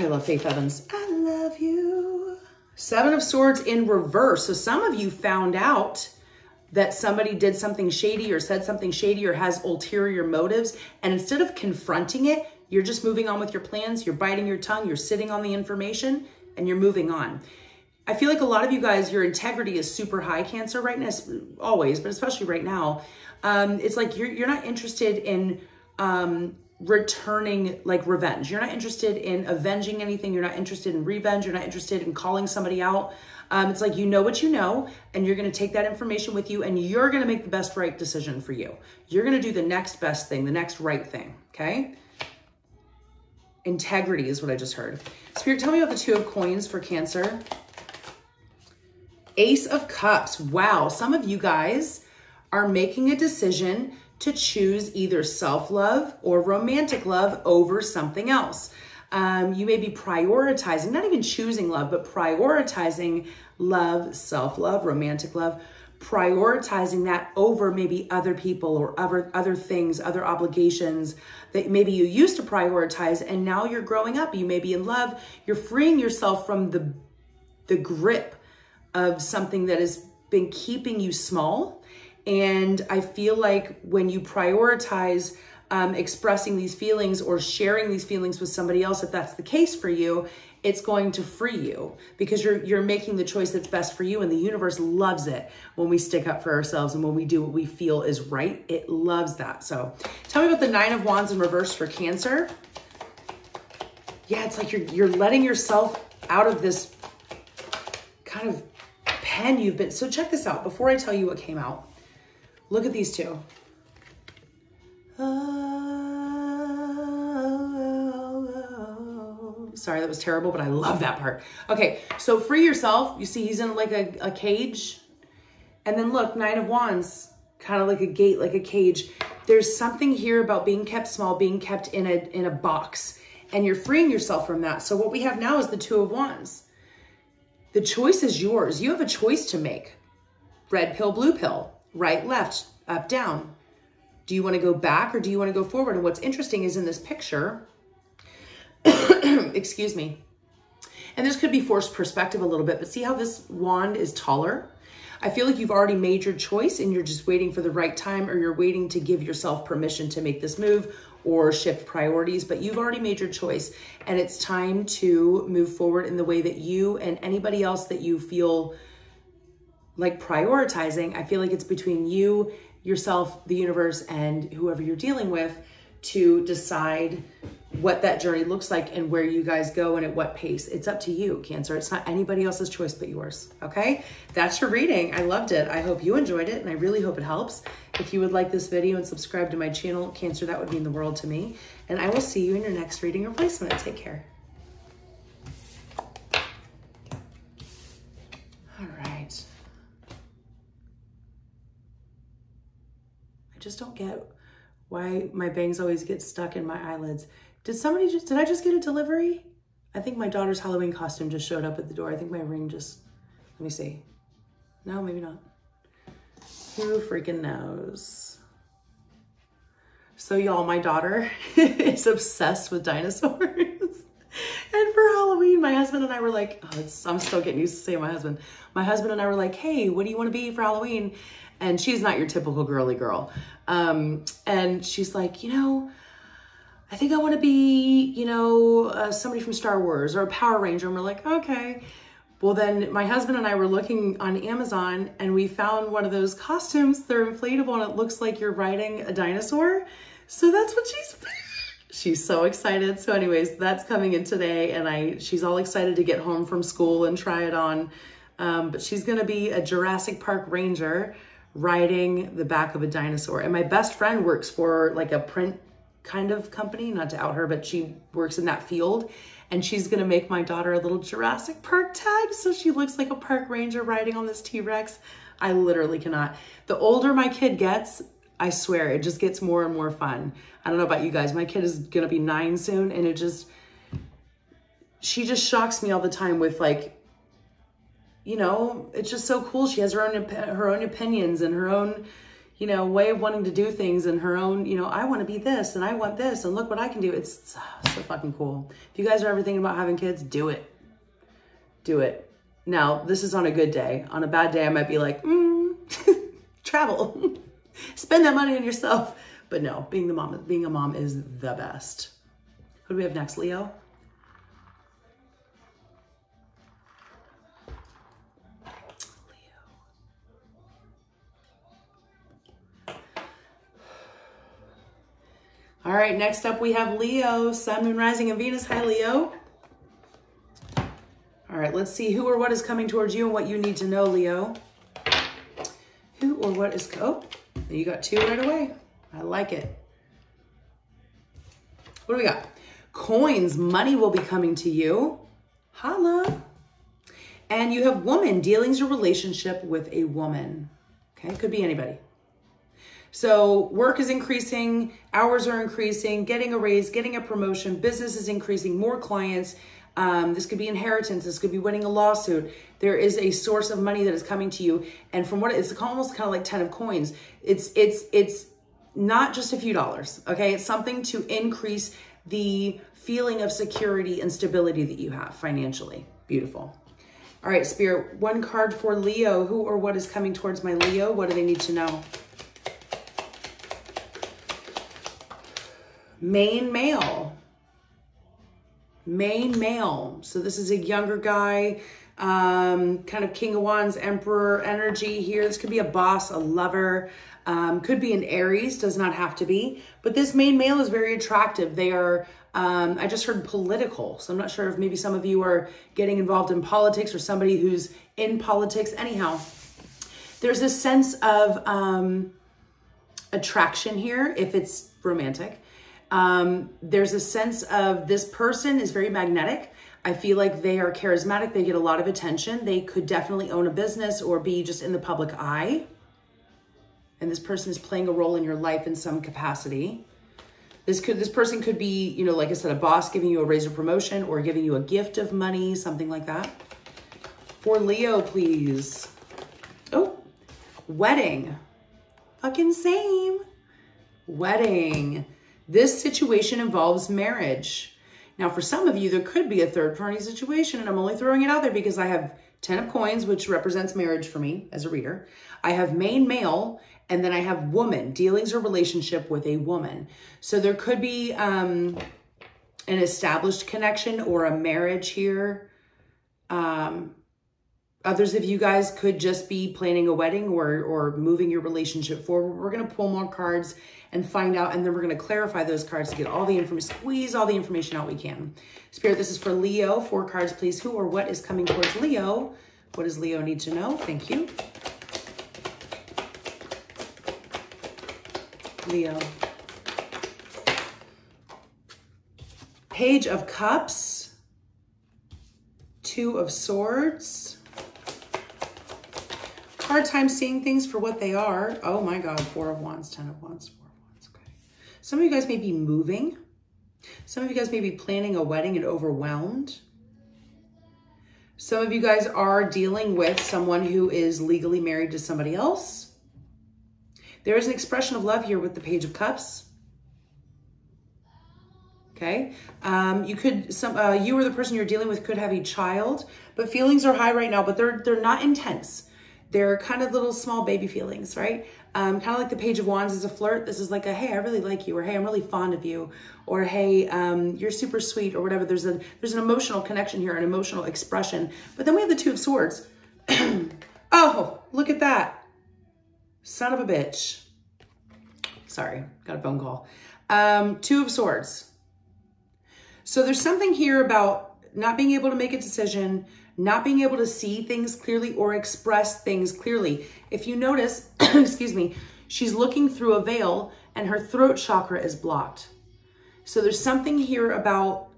I love Faith Evans. I love you. Seven of Swords in reverse. So some of you found out that somebody did something shady or said something shady or has ulterior motives. And instead of confronting it, you're just moving on with your plans. You're biting your tongue. You're sitting on the information and you're moving on. I feel like a lot of you guys, your integrity is super high cancer right now, always, but especially right now. Um, it's like you're, you're not interested in um, returning like revenge. You're not interested in avenging anything. You're not interested in revenge. You're not interested in calling somebody out. Um, it's like you know what you know, and you're going to take that information with you, and you're going to make the best right decision for you. You're going to do the next best thing, the next right thing. Okay. Integrity is what I just heard. Spirit, tell me about the Two of Coins for Cancer. Ace of Cups. Wow. Some of you guys are making a decision to choose either self love or romantic love over something else. Um, you may be prioritizing, not even choosing love, but prioritizing love, self love, romantic love, prioritizing that over maybe other people or other, other things, other obligations that maybe you used to prioritize and now you're growing up. You may be in love. You're freeing yourself from the, the grip of something that has been keeping you small and I feel like when you prioritize um, expressing these feelings or sharing these feelings with somebody else, if that's the case for you, it's going to free you because you're you're making the choice that's best for you and the universe loves it when we stick up for ourselves and when we do what we feel is right it loves that so tell me about the nine of wands in reverse for cancer yeah it's like you're you're letting yourself out of this kind of pen you've been. So check this out. Before I tell you what came out, look at these two. Sorry, that was terrible, but I love that part. Okay, so free yourself. You see he's in like a, a cage. And then look, Nine of Wands, kind of like a gate, like a cage. There's something here about being kept small, being kept in a, in a box, and you're freeing yourself from that. So what we have now is the Two of Wands. The choice is yours. You have a choice to make. Red pill, blue pill, right, left, up, down. Do you want to go back or do you want to go forward? And what's interesting is in this picture, excuse me, and this could be forced perspective a little bit, but see how this wand is taller? I feel like you've already made your choice and you're just waiting for the right time or you're waiting to give yourself permission to make this move or shift priorities, but you've already made your choice and it's time to move forward in the way that you and anybody else that you feel like prioritizing. I feel like it's between you, yourself, the universe, and whoever you're dealing with to decide what that journey looks like and where you guys go and at what pace. It's up to you, Cancer. It's not anybody else's choice but yours. Okay? That's your reading. I loved it. I hope you enjoyed it and I really hope it helps. If you would like this video and subscribe to my channel, Cancer, that would mean the world to me. And I will see you in your next reading or placement. Take care. All right. Just don't get why my bangs always get stuck in my eyelids. Did somebody just, did I just get a delivery? I think my daughter's Halloween costume just showed up at the door. I think my ring just, let me see. No, maybe not. Who freaking knows? So y'all, my daughter is obsessed with dinosaurs. and for Halloween, my husband and I were like, oh, I'm still getting used to saying my husband. My husband and I were like, hey, what do you want to be for Halloween? And she's not your typical girly girl. Um, and she's like, you know, I think I want to be, you know, uh, somebody from Star Wars or a Power Ranger. And we're like, okay. Well, then my husband and I were looking on Amazon and we found one of those costumes. They're inflatable and it looks like you're riding a dinosaur. So that's what she's, she's so excited. So anyways, that's coming in today and I, she's all excited to get home from school and try it on. Um, but she's to be a Jurassic Park Ranger riding the back of a dinosaur. And my best friend works for like a print kind of company, not to out her, but she works in that field. And she's gonna make my daughter a little Jurassic Park tag so she looks like a park ranger riding on this T-Rex. I literally cannot. The older my kid gets, I swear, it just gets more and more fun. I don't know about you guys. My kid is gonna be nine soon and it just, she just shocks me all the time with like, you know, it's just so cool. She has her own, her own opinions and her own, you know, way of wanting to do things and her own, you know, I want to be this and I want this and look what I can do. It's so, fucking cool. If you guys are ever thinking about having kids, do it. Do it. Now, this is on a good day. On a bad day, I might be like, mm, travel. Spend that money on yourself. But no, being the mom, being a mom is the best. Who do we have next, Leo? All right, next up we have Leo, Sun, Moon, Rising, and Venus. Hi, Leo. All right, let's see who or what is coming towards you and what you need to know, Leo. Who or what is, oh, you got two right away. I like it. What do we got? Coins, money will be coming to you. Holla. And you have woman, dealings or relationship with a woman. Okay, could be anybody. So work is increasing, hours are increasing, getting a raise, getting a promotion, business is increasing, more clients. Um, this could be inheritance. This could be winning a lawsuit. There is a source of money that is coming to you. And from what it's almost kind of like 10 of coins. It's, it's, it's not just a few dollars. Okay. It's something to increase the feeling of security and stability that you have financially. Beautiful. All right, Spirit, one card for Leo. Who or what is coming towards my Leo? What do they need to know? Main male. Main male. So this is a younger guy, um, kind of King of Wands, Emperor energy here. This could be a boss, a lover, Um, could be an Aries, does not have to be. But this main male is very attractive. They are, um, I just heard political. So I'm not sure if maybe some of you are getting involved in politics or somebody who's in politics. Anyhow, there's a sense of um, attraction here if it's romantic. Um, there's a sense of this person is very magnetic. I feel like they are charismatic. They get a lot of attention. They could definitely own a business or be just in the public eye. And this person is playing a role in your life in some capacity. This could this person could be, you know, like I said, a boss giving you a raise or promotion or giving you a gift of money, something like that. For Leo, please. Oh, wedding. Fucking same. Wedding. This situation involves marriage. Now, for some of you, there could be a third party situation, and I'm only throwing it out there because I have 10 of coins, which represents marriage for me as a reader. I have main male, and then I have woman, dealings or relationship with a woman. So there could be um, an established connection or a marriage here. Um, Others of you guys could just be planning a wedding or, or moving your relationship forward. We're going to pull more cards and find out, and then we're going to clarify those cards to get all the information, squeeze all the information out we can. Spirit, this is for Leo. Four cards, please. Who or what is coming towards Leo? What does Leo need to know? Thank you. Leo. Page of Cups. Two of Swords hard time seeing things for what they are. Oh my God, Four of Wands, Ten of Wands, Four of Wands, okay. Some of you guys may be moving. Some of you guys may be planning a wedding and overwhelmed. Some of you guys are dealing with someone who is legally married to somebody else. There is an expression of love here with the Page of Cups. Okay. Um, you could, some, uh, you or the person you're dealing with could have a child, but feelings are high right now, but they're, they're not intense. They're kind of little small baby feelings, right? Um, kind of like the Page of Wands is a flirt. This is like a, hey, I really like you, or hey, I'm really fond of you, or hey, um, you're super sweet, or whatever. There's a there's an emotional connection here, an emotional expression. But then we have the Two of Swords. oh, look at that. Son of a bitch. Sorry, got a phone call. Um, two of Swords. So there's something here about not being able to make a decision, not being able to see things clearly or express things clearly. If you notice, excuse me, she's looking through a veil and her throat chakra is blocked. So there's something here about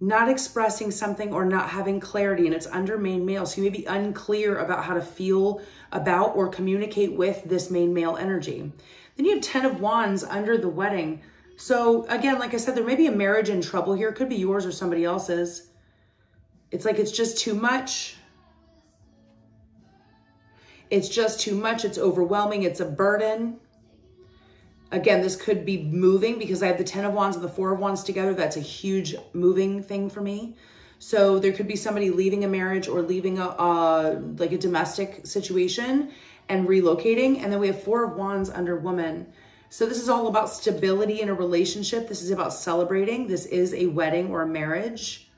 not expressing something or not having clarity and it's under main male. So you may be unclear about how to feel about or communicate with this main male energy. Then you have 10 of wands under the wedding. So again, like I said, there may be a marriage in trouble here. It could be yours or somebody else's. It's like it's just too much. It's just too much. It's overwhelming. It's a burden. Again, this could be moving because I have the 10 of wands and the 4 of wands together. That's a huge moving thing for me. So there could be somebody leaving a marriage or leaving a uh, like a domestic situation and relocating. And then we have 4 of wands under woman. So this is all about stability in a relationship. This is about celebrating. This is a wedding or a marriage.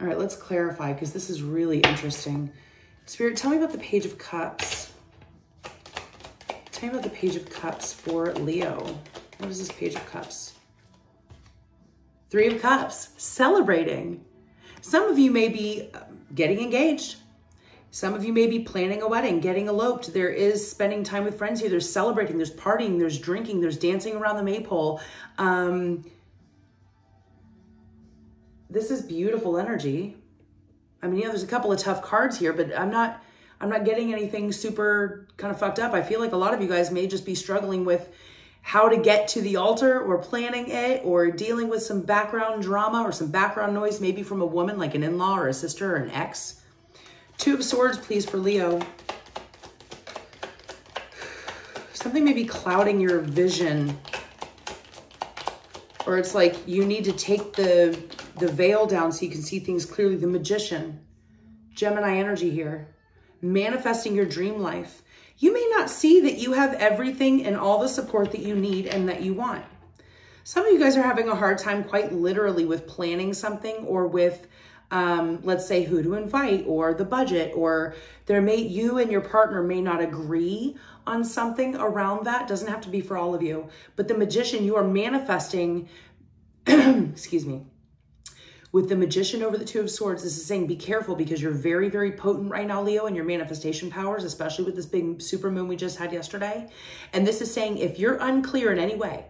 All right, let's clarify because this is really interesting. Spirit, tell me about the Page of Cups. Tell me about the Page of Cups for Leo. What is this Page of Cups? Three of Cups, celebrating. Some of you may be um, getting engaged. Some of you may be planning a wedding, getting eloped. There is spending time with friends here. There's celebrating, there's partying, there's drinking, there's dancing around the maypole. Um, this is beautiful energy. I mean, yeah, there's a couple of tough cards here, but I'm not, I'm not getting anything super kind of fucked up. I feel like a lot of you guys may just be struggling with how to get to the altar or planning it or dealing with some background drama or some background noise, maybe from a woman like an in-law or a sister or an ex. Two of Swords, please, for Leo. Something may be clouding your vision or it's like you need to take the the veil down so you can see things clearly. The magician, Gemini energy here, manifesting your dream life. You may not see that you have everything and all the support that you need and that you want. Some of you guys are having a hard time quite literally with planning something or with um, let's say who to invite or the budget or there may you and your partner may not agree on something around that doesn't have to be for all of you but the magician you are manifesting excuse me with the magician over the two of swords this is saying be careful because you're very very potent right now leo and your manifestation powers especially with this big super moon we just had yesterday. And this is saying if you're unclear in any way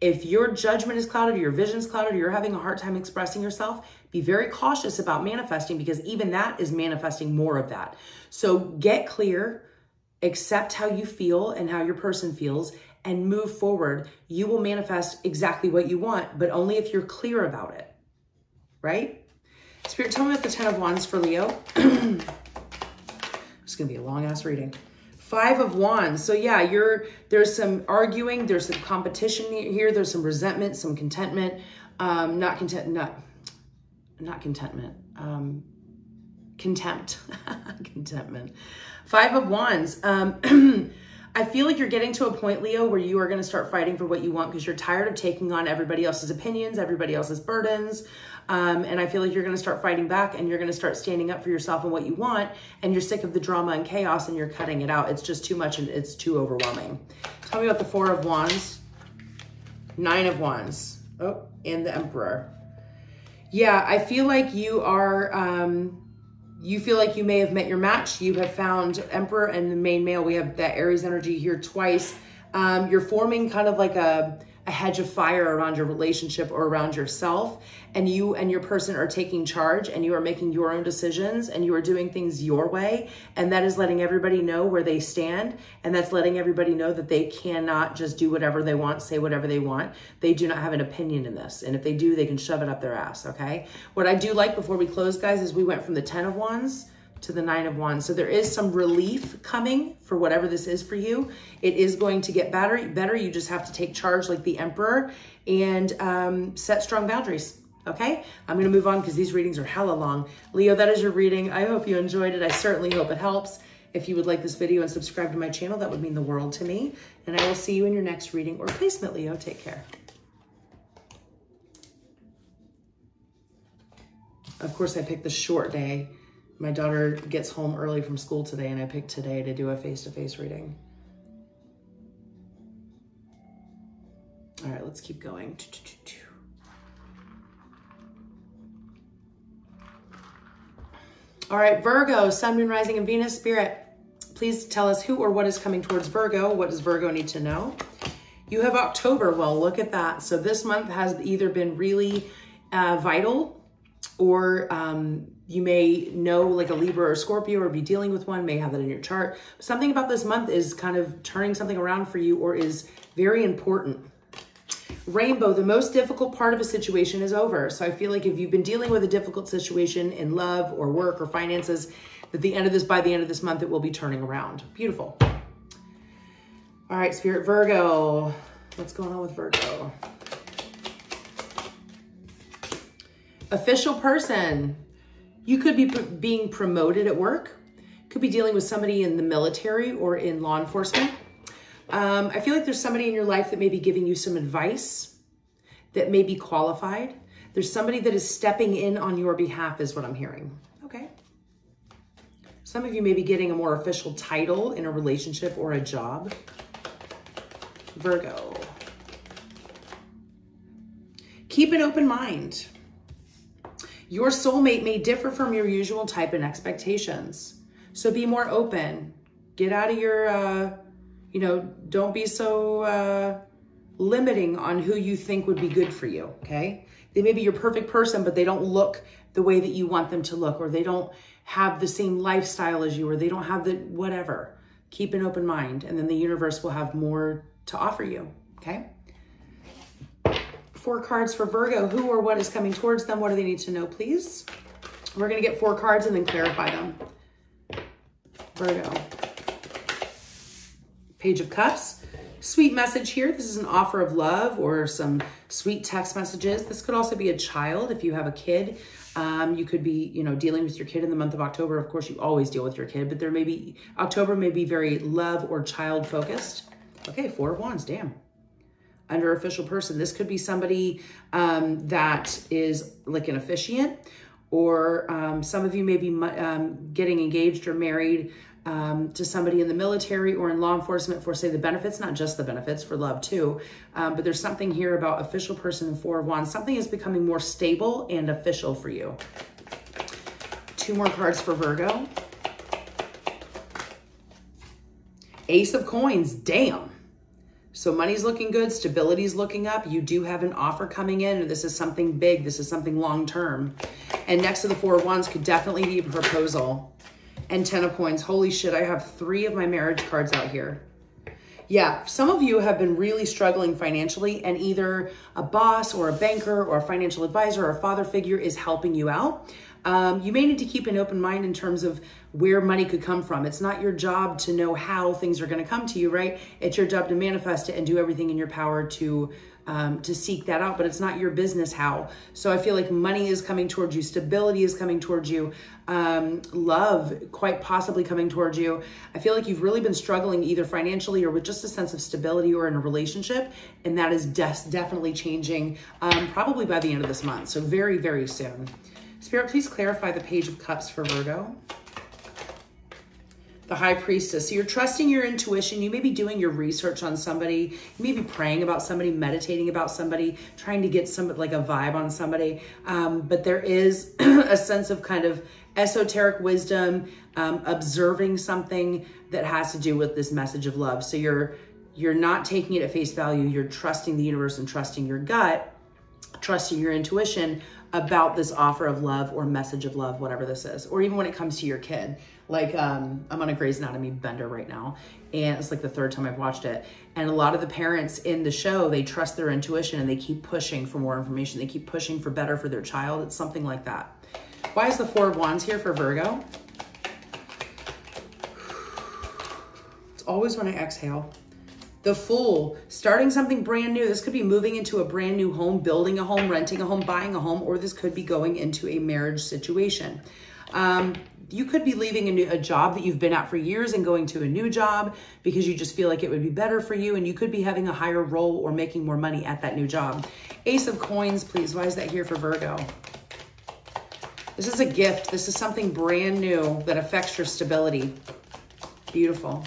if your judgment is clouded or your vision is clouded or you're having a hard time expressing yourself be very cautious about manifesting because even that is manifesting more of that. So get clear accept how you feel and how your person feels and move forward. You will manifest exactly what you want but only if you're clear about it right? Spirit, tell me about the Ten of Wands for Leo. it's going to be a long ass reading. Five of Wands. So yeah, you're there's some arguing, there's some competition here, there's some resentment, some contentment, um, not content, not not contentment, um, contempt, contentment. Five of Wands. Um, I feel like you're getting to a point, Leo, where you are going to start fighting for what you want because you're tired of taking on everybody else's opinions, everybody else's burdens. Um, and I feel like you're going to start fighting back and you're going to start standing up for yourself and what you want. And you're sick of the drama and chaos and you're cutting it out. It's just too much and it's too overwhelming. Tell me about the Four of Wands, Nine of Wands. Oh, and the Emperor. Yeah, I feel like you are. Um, you feel like you may have met your match. You have found Emperor and the main male. We have that Aries energy here twice. Um, you're forming kind of like a a hedge of fire around your relationship or around yourself and you and your person are taking charge and you are making your own decisions and you are doing things your way and that is letting everybody know where they stand and that's letting everybody know that they cannot just do whatever they want say whatever they want. They do not have an opinion in this and if they do they can shove it up their ass okay? What i do like before we close guys is we went from the 10 of wands to the nine of wands. So there is some relief coming for whatever this is for you. It is going to get better. Better. You just have to take charge like the emperor and um, set strong boundaries. Okay, I'm going to move on because these readings are hella long. Leo, that is your reading. I hope you enjoyed it. I certainly hope it helps. If you would like this video and subscribe to my channel, that would mean the world to me. And I will see you in your next reading or placement, Leo. Take care. Of course, I picked the short day my daughter gets home early from school today and I picked today to do a face-to-face -face reading. All right, let's keep going. All right, Virgo, Sun, Moon, Rising, and Venus, Spirit. Please tell us who or what is coming towards Virgo. What does Virgo need to know? You have October. Well, look at that. So this month has either been really uh, vital or um, you may know like a Libra or Scorpio or be dealing with one, may have that in your chart. Something about this month is kind of turning something around for you or is very important. Rainbow, the most difficult part of a situation is over. So I feel like if you've been dealing with a difficult situation in love or work or finances, at the end of this, by the end of this month, it will be turning around. Beautiful. All right, Spirit Virgo. What's going on with Virgo? Official person. You could be being promoted at work, could be dealing with somebody in the military or in law enforcement. Um, I feel like there's somebody in your life that may be giving you some advice that may be qualified. There's somebody that is stepping in on your behalf is what I'm hearing. Okay. Some of you may be getting a more official title in a relationship or a job. Virgo. Keep an open mind. Your soulmate may differ from your usual type and expectations. So be more open. Get out of your, uh, you know, don't be so uh, limiting on who you think would be good for you, okay? They may be your perfect person, but they don't look the way that you want them to look, or they don't have the same lifestyle as you, or they don't have the whatever. Keep an open mind, and then the universe will have more to offer you, okay? Four cards for Virgo. Who or what is coming towards them? What do they need to know, please? We're going to get four cards and then clarify them. Virgo. Page of Cups. Sweet message here. This is an offer of love or some sweet text messages. This could also be a child if you have a kid. Um, you could be, you know, dealing with your kid in the month of October. Of course, you always deal with your kid, but there may be, October may be very love or child focused. Okay, four of wands, damn under official person. This could be somebody um, that is like an officiant or um, some of you may be um, getting engaged or married um, to somebody in the military or in law enforcement for, say, the benefits, not just the benefits, for love too. Um, but there's something here about official person Four of Wands. Something is becoming more stable and official for you. Two more cards for Virgo. Ace of Coins, damn. So money's looking good, stability's looking up. You do have an offer coming in. This is something big. This is something long term. And next to the Four of Wands could definitely be a proposal. And Ten of Coins. Holy shit, I have three of my marriage cards out here. Yeah, some of you have been really struggling financially and either a boss or a banker or a financial advisor or a father figure is helping you out. Um, you may need to keep an open mind in terms of where money could come from. It's not your job to know how things are going to come to you, right? It's your job to manifest it and do everything in your power to um, to seek that out, but it's not your business how. So I feel like money is coming towards you, stability is coming towards you, um, love quite possibly coming towards you. I feel like you've really been struggling either financially or with just a sense of stability or in a relationship, and that is de- definitely changing um, probably by the end of this month. So very, very soon. Spirit, please clarify the Page of Cups for Virgo. The High Priestess. So you're trusting your intuition. You may be doing your research on somebody. You may be praying about somebody, meditating about somebody, trying to get some like a vibe on somebody. Um, but there is a sense of kind of esoteric wisdom, um, observing something that has to do with this message of love. So you're you're not taking it at face value. You're trusting the universe and trusting your gut, trusting your intuition, about this offer of love or message of love, whatever this is, or even when it comes to your kid. Like, um, I'm on a Grey's Anatomy bender right now, and it's like the third time I've watched it. And a lot of the parents in the show, they trust their intuition and they keep pushing for more information. They keep pushing for better for their child. It's something like that. Why is the Four of Wands here for Virgo? It's always when I exhale the Fool, starting something brand new. This could be moving into a brand new home, building a home, renting a home, buying a home, or this could be going into a marriage situation. Um, you could be leaving a, new, a job that you've been at for years and going to a new job because you just feel like it would be better for you and you could be having a higher role or making more money at that new job. Ace of coins, please. Why is that here for Virgo? This is a gift. This is something brand new that affects your stability. Beautiful.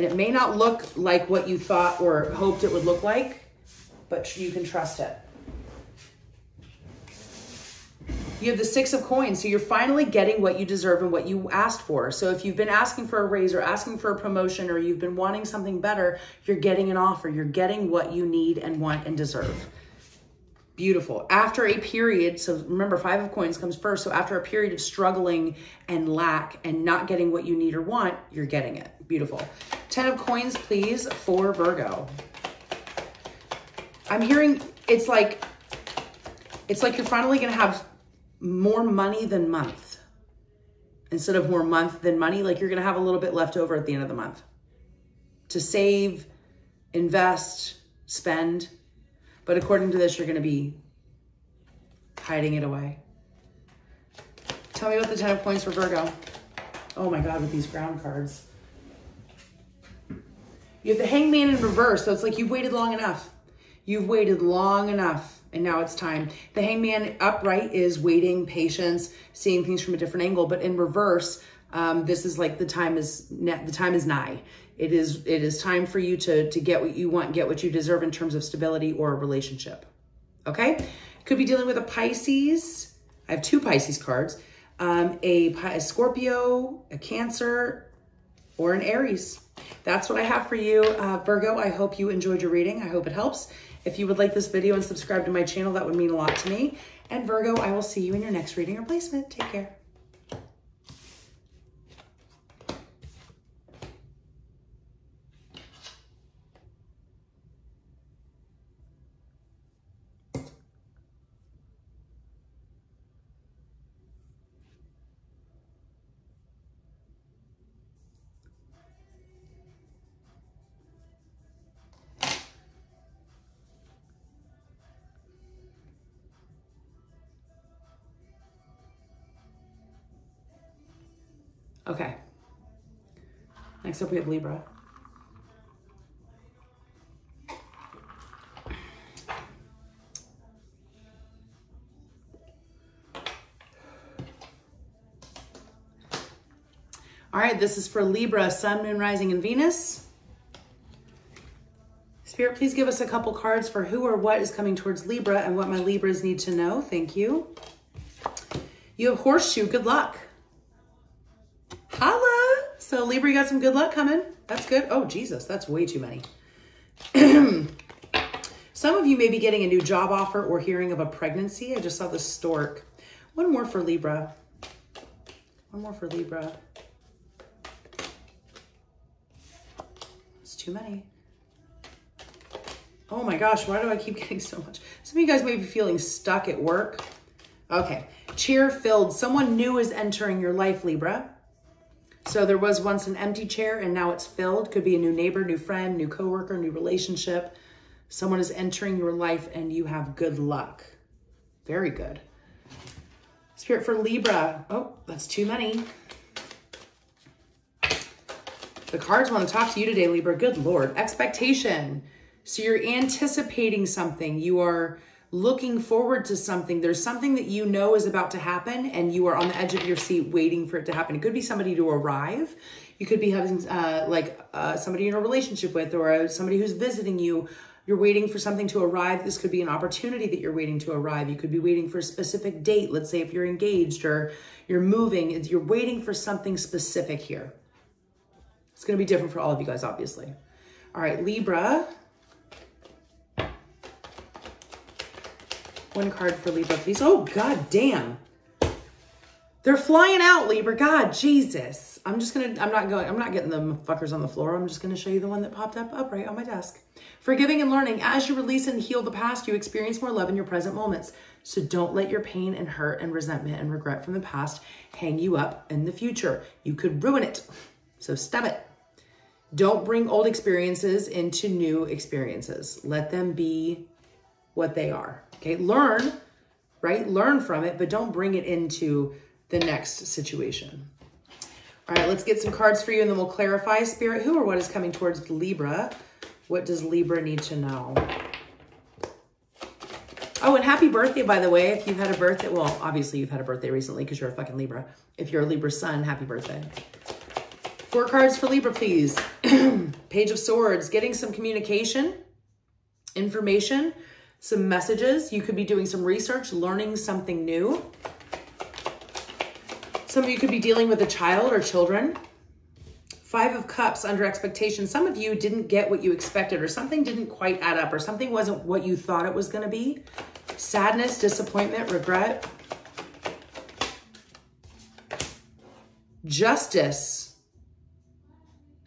And it may not look like what you thought or hoped it would look like, but you can trust it. You have the six of coins, so you're finally getting what you deserve and what you asked for. So if you've been asking for a raise or asking for a promotion or you've been wanting something better, you're getting an offer. You're getting what you need and want and deserve. Beautiful. After a period, so remember, five of coins comes first. So after a period of struggling and lack and not getting what you need or want, you're getting it. Beautiful. Ten of coins, please, for Virgo. I'm hearing it's like, it's like you're finally going to have more money than month. Instead of more month than money, like you're going to have a little bit left over at the end of the month to save, invest, spend but according to this, you're going to be hiding it away. Tell me about the 10 of coins for Virgo. Oh my God, with these ground cards. You have the hangman in reverse, so it's like you've waited long enough. You've waited long enough, and now it's time. The hangman upright is waiting, patience, seeing things from a different angle, but in reverse, um, this is like the time is the time is nigh. It is it is time for you to to get what you want, get what you deserve in terms of stability or a relationship. Okay, could be dealing with a Pisces. I have two Pisces cards. Um, a, a Scorpio, a Cancer, or an Aries. That's what I have for you, uh, Virgo. I hope you enjoyed your reading. I hope it helps. If you would like this video and subscribe to my channel, that would mean a lot to me. And Virgo, I will see you in your next reading or placement. Take care. Next up, we have Libra. All right, this is for Libra, Sun, Moon, Rising, and Venus. Spirit, please give us a couple cards for who or what is coming towards Libra and what my Libras need to know. Thank you. You have Horseshoe. Good luck. So Libra, you got some good luck coming. That's good. Oh, Jesus, that's way too many. some of you may be getting a new job offer or hearing of a pregnancy. I just saw the stork. One more for Libra. One more for Libra. It's too many. Oh my gosh, why do I keep getting so much? Some of you guys may be feeling stuck at work. Okay, chair filled. Someone new is entering your life, Libra. So there was once an empty chair and now it's filled. Could be a new neighbor, new friend, new coworker, new relationship. Someone is entering your life and you have good luck. Very good. Spirit for Libra. Oh, that's too many. The cards want to talk to you today, Libra. Good Lord. Expectation. So you're anticipating something. You are looking forward to something. There's something that you know is about to happen and you are on the edge of your seat waiting for it to happen. It could be somebody to arrive. You could be having uh, like uh, somebody in a relationship with or uh, somebody who's visiting you. You're waiting for something to arrive. This could be an opportunity that you're waiting to arrive. You could be waiting for a specific date. Let's say if you're engaged or you're moving, you're waiting for something specific here. It's going to be different for all of you guys, obviously. All right, Libra. One card for Libra, please. Oh, god damn. They're flying out, Libra. God, Jesus. I'm just going to, I'm not going, I'm not getting the fuckers on the floor. I'm just going to show you the one that popped up upright on my desk. Forgiving and learning. As you release and heal the past, you experience more love in your present moments. So don't let your pain and hurt and resentment and regret from the past hang you up in the future. You could ruin it. So stop it. Don't bring old experiences into new experiences. Let them be what they are. Okay, learn, right? Learn from it, but don't bring it into the next situation. All right, let's get some cards for you and then we'll clarify. Spirit, who or what is coming towards Libra? What does Libra need to know? Oh, and happy birthday, by the way. If you've had a birthday, well, obviously you've had a birthday recently because you're a fucking Libra. If you're a Libra sun, happy birthday. Four cards for Libra, please. Page of Swords, getting some communication, information, some messages. You could be doing some research, learning something new. Some of you could be dealing with a child or children. Five of Cups under expectation. Some of you didn't get what you expected or something didn't quite add up or something wasn't what you thought it was going to be. Sadness, disappointment, regret. Justice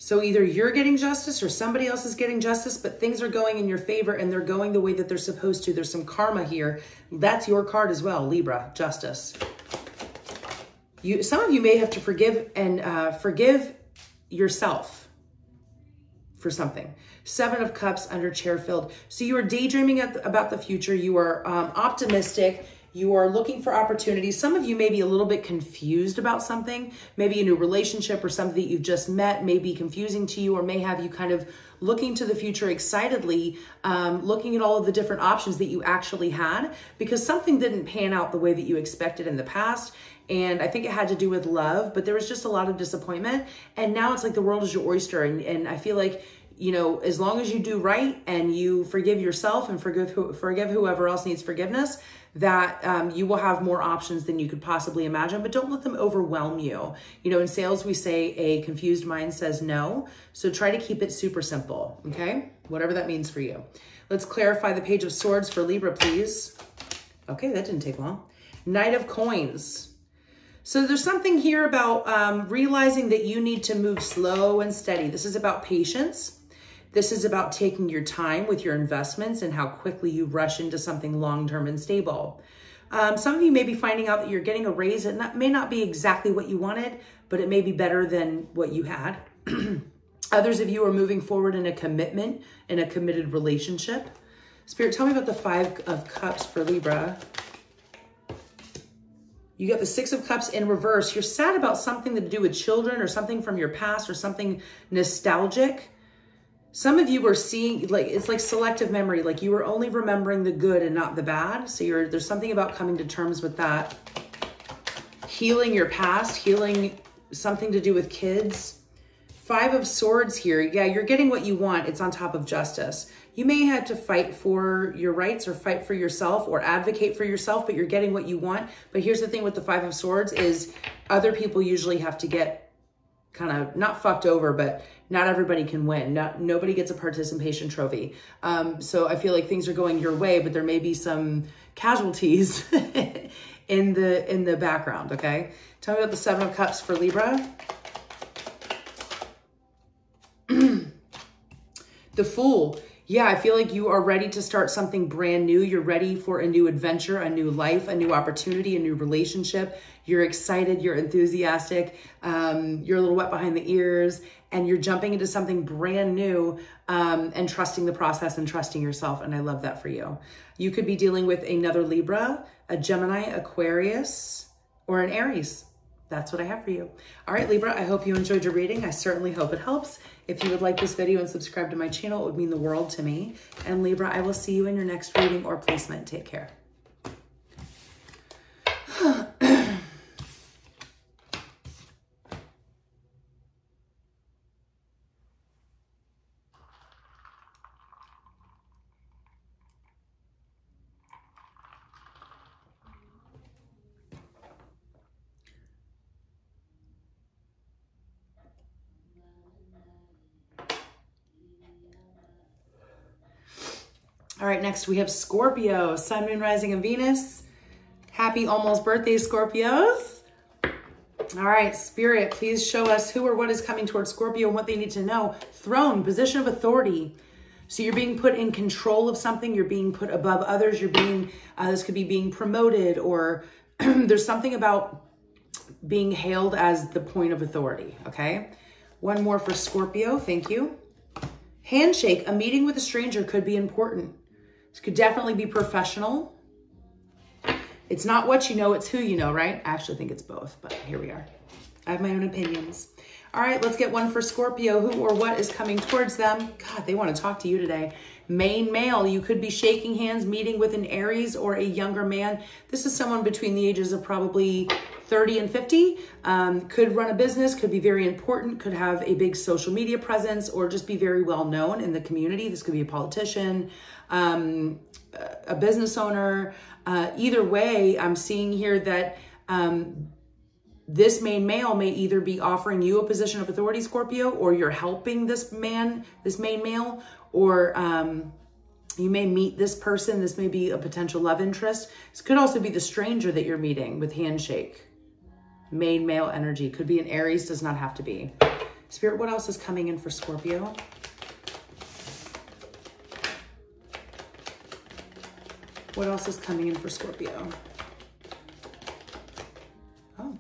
so either you're getting justice or somebody else is getting justice, but things are going in your favor and they're going the way that they're supposed to. There's some karma here. That's your card as well, Libra, justice. You, some of you may have to forgive and uh, forgive yourself for something. Seven of Cups under chair filled. So you are daydreaming about the future. You are um, optimistic. You are looking for opportunities. Some of you may be a little bit confused about something. Maybe a new relationship or something that you've just met may be confusing to you or may have you kind of looking to the future excitedly, um, looking at all of the different options that you actually had because something didn't pan out the way that you expected in the past. And I think it had to do with love, but there was just a lot of disappointment. And now it's like the world is your oyster. And, and I feel like you know, as long as you do right and you forgive yourself and forgive forgive whoever else needs forgiveness, that um, you will have more options than you could possibly imagine, but don't let them overwhelm you. You know, in sales, we say a confused mind says no. So try to keep it super simple, okay? Whatever that means for you. Let's clarify the page of swords for Libra, please. Okay, that didn't take long. Knight of coins. So there's something here about um, realizing that you need to move slow and steady. This is about patience. This is about taking your time with your investments and how quickly you rush into something long-term and stable. Um, some of you may be finding out that you're getting a raise. and that may not be exactly what you wanted, but it may be better than what you had. Others of you are moving forward in a commitment, in a committed relationship. Spirit, tell me about the Five of Cups for Libra. You got the Six of Cups in reverse. You're sad about something to do with children or something from your past or something nostalgic. Some of you were seeing like it's like selective memory, like you were only remembering the good and not the bad. So you're there's something about coming to terms with that. Healing your past, healing something to do with kids. Five of Swords here. Yeah, you're getting what you want. It's on top of justice. You may have to fight for your rights or fight for yourself or advocate for yourself, but you're getting what you want. But here's the thing with the Five of Swords is other people usually have to get kind of not fucked over, but not everybody can win. Not nobody gets a participation trophy. Um, so I feel like things are going your way, but there may be some casualties in the in the background. Okay, tell me about the Seven of Cups for Libra. the Fool. Yeah, I feel like you are ready to start something brand new. You're ready for a new adventure, a new life, a new opportunity, a new relationship. You're excited, you're enthusiastic, um, you're a little wet behind the ears, and you're jumping into something brand new um, and trusting the process and trusting yourself. And I love that for you. You could be dealing with another Libra, a Gemini, Aquarius, or an Aries that's what I have for you. All right, Libra, I hope you enjoyed your reading. I certainly hope it helps. If you would like this video and subscribe to my channel, it would mean the world to me. And Libra, I will see you in your next reading or placement. Take care. Next we have Scorpio, Sun, Moon, Rising, and Venus. Happy almost birthday, Scorpios. All right, Spirit, please show us who or what is coming towards Scorpio and what they need to know. Throne, position of authority. So you're being put in control of something. You're being put above others. You're being, uh, this could be being promoted or there's something about being hailed as the point of authority, okay? One more for Scorpio, thank you. Handshake, a meeting with a stranger could be important. This could definitely be professional. It's not what you know, it's who you know, right? I actually think it's both, but here we are. I have my own opinions. All right, let's get one for Scorpio. Who or what is coming towards them? God, they want to talk to you today. Main male, you could be shaking hands, meeting with an Aries or a younger man. This is someone between the ages of probably 30 and 50. Um, could run a business, could be very important, could have a big social media presence, or just be very well known in the community. This could be a politician, um, a business owner. Uh, either way, I'm seeing here that um, this main male may either be offering you a position of authority, Scorpio, or you're helping this man, this main male, or um, you may meet this person. This may be a potential love interest. This could also be the stranger that you're meeting with handshake. Main male energy. Could be an Aries, does not have to be. Spirit, what else is coming in for Scorpio? What else is coming in for Scorpio? Oh,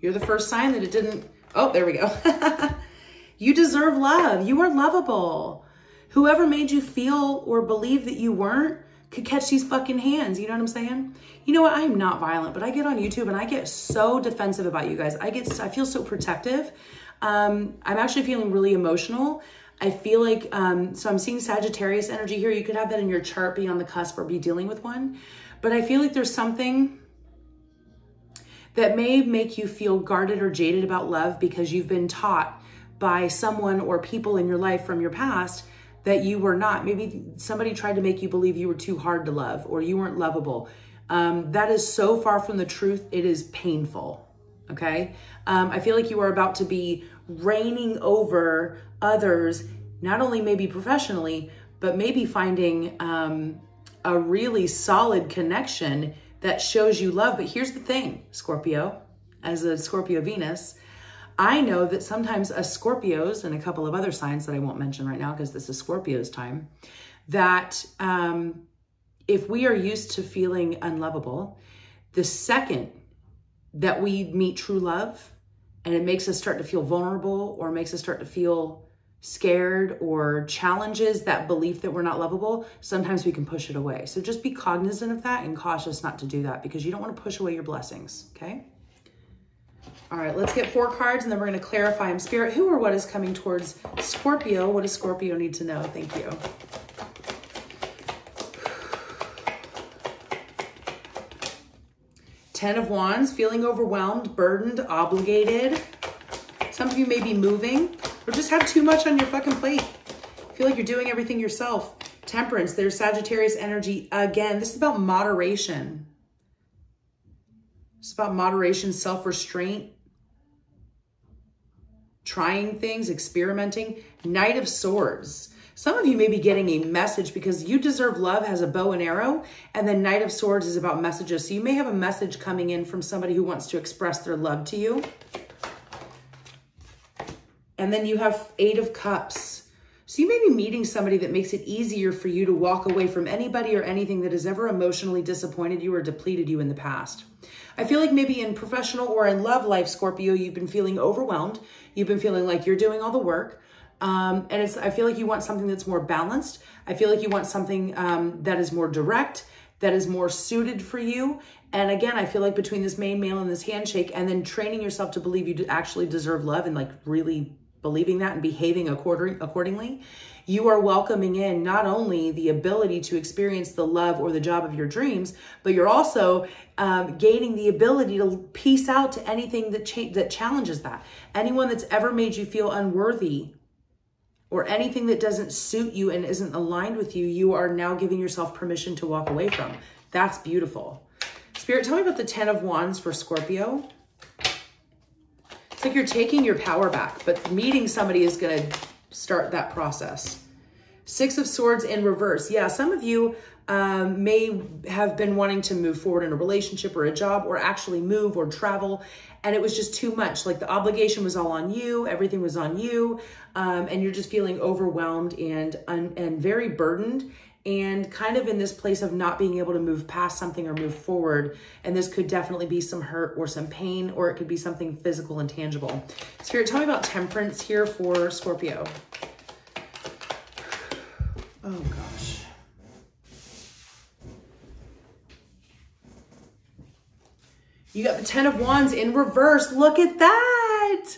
you're the first sign that it didn't. Oh, there we go. you deserve love. You are lovable. Whoever made you feel or believe that you weren't could catch these fucking hands. You know what I'm saying? You know what? I am not violent, but I get on YouTube and I get so defensive about you guys. I get, I feel so protective. Um, I'm actually feeling really emotional. I feel like, um, so I'm seeing Sagittarius energy here. You could have that in your chart, be on the cusp or be dealing with one. But I feel like there's something that may make you feel guarded or jaded about love because you've been taught by someone or people in your life from your past that you were not. Maybe somebody tried to make you believe you were too hard to love or you weren't lovable. Um, that is so far from the truth. It is painful. Okay. Um, I feel like you are about to be reigning over others, not only maybe professionally, but maybe finding um, a really solid connection that shows you love. But here's the thing, Scorpio, as a Scorpio Venus, I know that sometimes as Scorpios and a couple of other signs that I won't mention right now because this is Scorpio's time, that um, if we are used to feeling unlovable, the second that we meet true love and it makes us start to feel vulnerable or makes us start to feel scared or challenges that belief that we're not lovable, sometimes we can push it away. So just be cognizant of that and cautious not to do that because you don't want to push away your blessings, okay? All right, let's get four cards and then we're going to clarify in spirit who or what is coming towards Scorpio. What does Scorpio need to know? Thank you. Ten of Wands, feeling overwhelmed, burdened, obligated. Some of you may be moving or just have too much on your fucking plate. Feel like you're doing everything yourself. Temperance, there's Sagittarius energy again. This is about moderation. It's about moderation, self-restraint, trying things, experimenting. Knight of Swords. Some of you may be getting a message because you deserve love has a bow and arrow, and then Knight of Swords is about messages. So you may have a message coming in from somebody who wants to express their love to you. And then you have Eight of Cups. So you may be meeting somebody that makes it easier for you to walk away from anybody or anything that has ever emotionally disappointed you or depleted you in the past. I feel like maybe in professional or in love life, Scorpio, you've been feeling overwhelmed. You've been feeling like you're doing all the work. Um, and it's, I feel like you want something that's more balanced. I feel like you want something um, that is more direct, that is more suited for you. And again, I feel like between this main male and this handshake, and then training yourself to believe you actually deserve love and like really believing that and behaving accordingly, you are welcoming in not only the ability to experience the love or the job of your dreams, but you're also um, gaining the ability to piece out to anything that cha- that challenges that. Anyone that's ever made you feel unworthy or anything that doesn't suit you and isn't aligned with you, you are now giving yourself permission to walk away from. That's beautiful. Spirit, tell me about the 10 of Wands for Scorpio It's like you're taking your power back, but meeting somebody is going to start that process. Six of Swords in reverse. Yeah, some of you um, may have been wanting to move forward in a relationship or a job or actually move or travel. And it was just too much. Like the obligation was all on you, everything was on you. Um, and you're just feeling overwhelmed and, and very burdened and kind of in this place of not being able to move past something or move forward. And this could definitely be some hurt or some pain, or it could be something physical and tangible. Spirit, tell me about temperance here for Scorpio. Oh, gosh. You got the 10 of Wands in reverse. Look at that.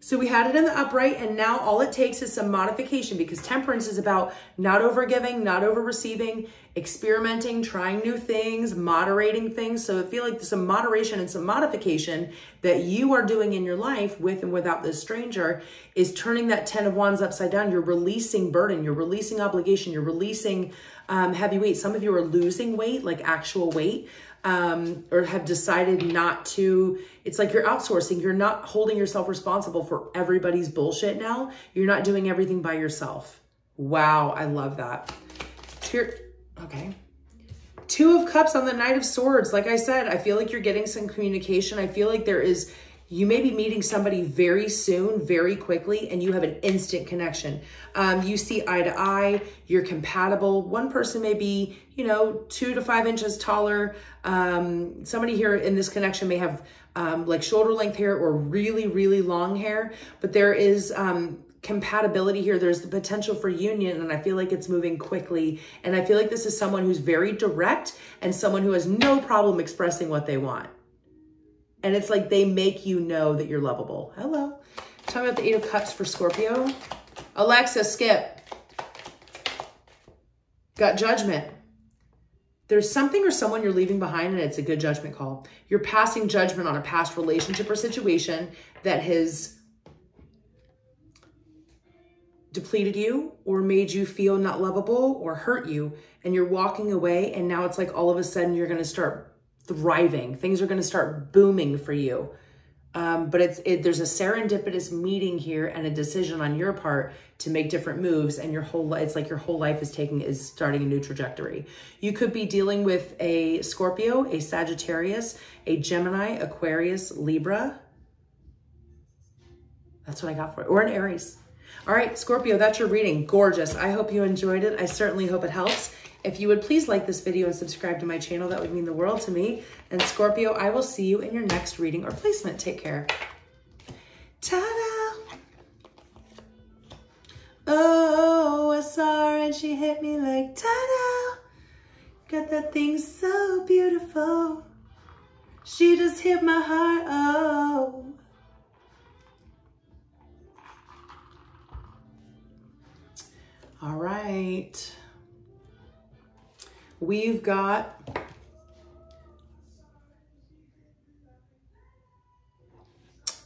So we had it in the upright and now all it takes is some modification because temperance is about not over giving, not over receiving, experimenting, trying new things, moderating things. So I feel like there's some moderation and some modification that you are doing in your life with and without this stranger is turning that 10 of wands upside down. You're releasing burden, you're releasing obligation, you're releasing um, heavy weight. Some of you are losing weight, like actual weight um, or have decided not to, it's like you're outsourcing. You're not holding yourself responsible for everybody's bullshit now. You're not doing everything by yourself. Wow, I love that. Here, okay. Two of Cups on the Knight of Swords. Like I said, I feel like you're getting some communication. I feel like there is you may be meeting somebody very soon, very quickly, and you have an instant connection. Um, you see eye to eye, you're compatible. One person may be, you know, two to five inches taller. Um, somebody here in this connection may have um, like shoulder length hair or really, really long hair, but there is um, compatibility here. There's the potential for union, and I feel like it's moving quickly. And I feel like this is someone who's very direct and someone who has no problem expressing what they want. And it's like they make you know that you're lovable. Hello. Talk about the Eight of Cups for Scorpio. Alexa, skip. Got judgment. There's something or someone you're leaving behind and it's a good judgment call. You're passing judgment on a past relationship or situation that has depleted you or made you feel not lovable or hurt you and you're walking away and now it's like all of a sudden you're going to start thriving. Things are going to start booming for you. Um, but it's it, there's a serendipitous meeting here and a decision on your part to make different moves, and your whole it's like your whole life is taking is starting a new trajectory. You could be dealing with a Scorpio, a Sagittarius, a Gemini, Aquarius, Libra. That's what I got for it, or an Aries. All right, Scorpio, that's your reading. Gorgeous. I hope you enjoyed it. I certainly hope it helps. If you would please like this video and subscribe to my channel, that would mean the world to me. And Scorpio, I will see you in your next reading or placement. Take care. Ta-da! Oh, I saw her and she hit me like ta-da! Got that thing so beautiful. She just hit my heart, oh. All right. We've got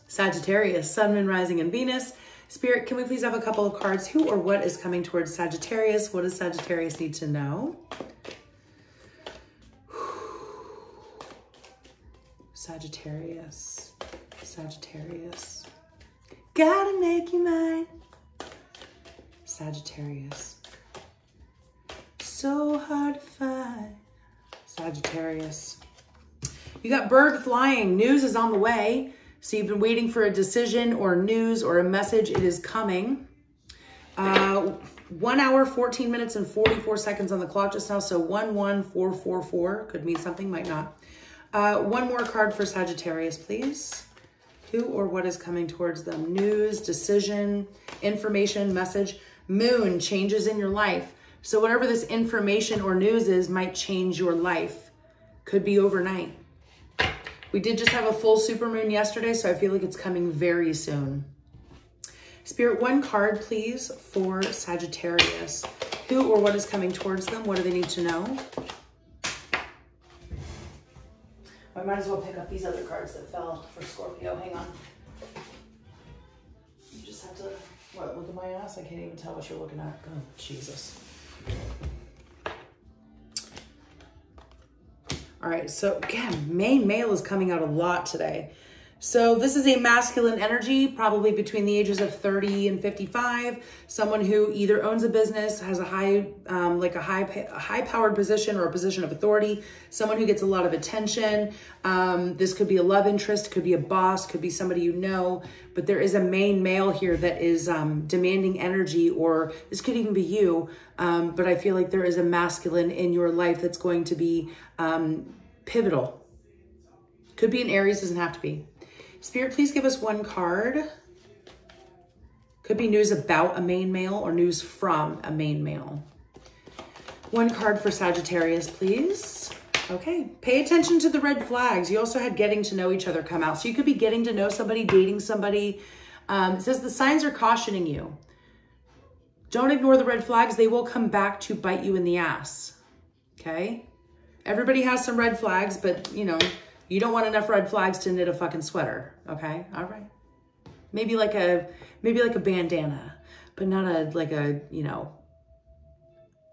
Sagittarius, Sun, Moon, Rising, and Venus. Spirit, can we please have a couple of cards? Who or what is coming towards Sagittarius? What does Sagittarius need to know? Sagittarius, Sagittarius. Gotta make you mine. Sagittarius. So hard to find. Sagittarius. You got bird flying. News is on the way. So you've been waiting for a decision or news or a message. It is coming. Uh, one hour, 14 minutes, and 44 seconds on the clock just now. So 11444 could mean something, might not. Uh, one more card for Sagittarius, please. Who or what is coming towards them? News, decision, information, message. Moon, changes in your life. So whatever this information or news is might change your life. Could be overnight. We did just have a full supermoon yesterday, so I feel like it's coming very soon. Spirit, one card, please, for Sagittarius. Who or what is coming towards them? What do they need to know? I might as well pick up these other cards that fell for Scorpio. Hang on. You just have to, what, look at my ass? I can't even tell what you're looking at. Oh, Jesus. All right, so again, main male is coming out a lot today. So this is a masculine energy, probably between the ages of 30 and 55. Someone who either owns a business, has a high, um, like a high, a high powered position or a position of authority. Someone who gets a lot of attention. Um, this could be a love interest, could be a boss, could be somebody you know. But there is a main male here that is um, demanding energy, or this could even be you. Um, but I feel like there is a masculine in your life that's going to be um, pivotal. Could be an Aries, doesn't have to be. Spirit, please give us one card. Could be news about a main male or news from a main male. One card for Sagittarius, please. Okay, pay attention to the red flags. You also had getting to know each other come out. So you could be getting to know somebody, dating somebody. Um, it says the signs are cautioning you. Don't ignore the red flags. They will come back to bite you in the ass. Okay? Everybody has some red flags, but you know, you don't want enough red flags to knit a fucking sweater. Okay. All right. Maybe like a, maybe like a bandana, but not a, like a, you know,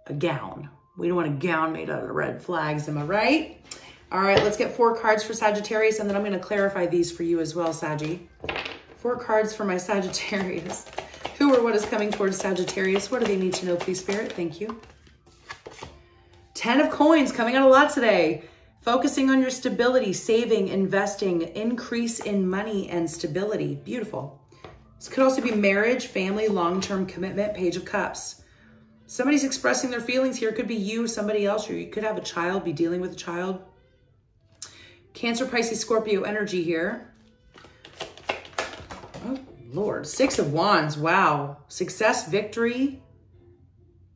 a gown. We don't want a gown made out of red flags. Am I right? All right, let's get four cards for Sagittarius, and then I'm going to clarify these for you as well, Saggy. Four cards for my Sagittarius. Who or what is coming towards Sagittarius? What do they need to know, please, Spirit? Thank you. Ten of coins coming out a lot today. Focusing on your stability, saving, investing, increase in money and stability. Beautiful. This could also be marriage, family, long-term commitment, page of cups. Somebody's expressing their feelings here. It could be you, somebody else, or you could have a child, be dealing with a child. Cancer, Pisces, Scorpio energy here. Oh, Lord. Six of Wands. Wow. Success, victory,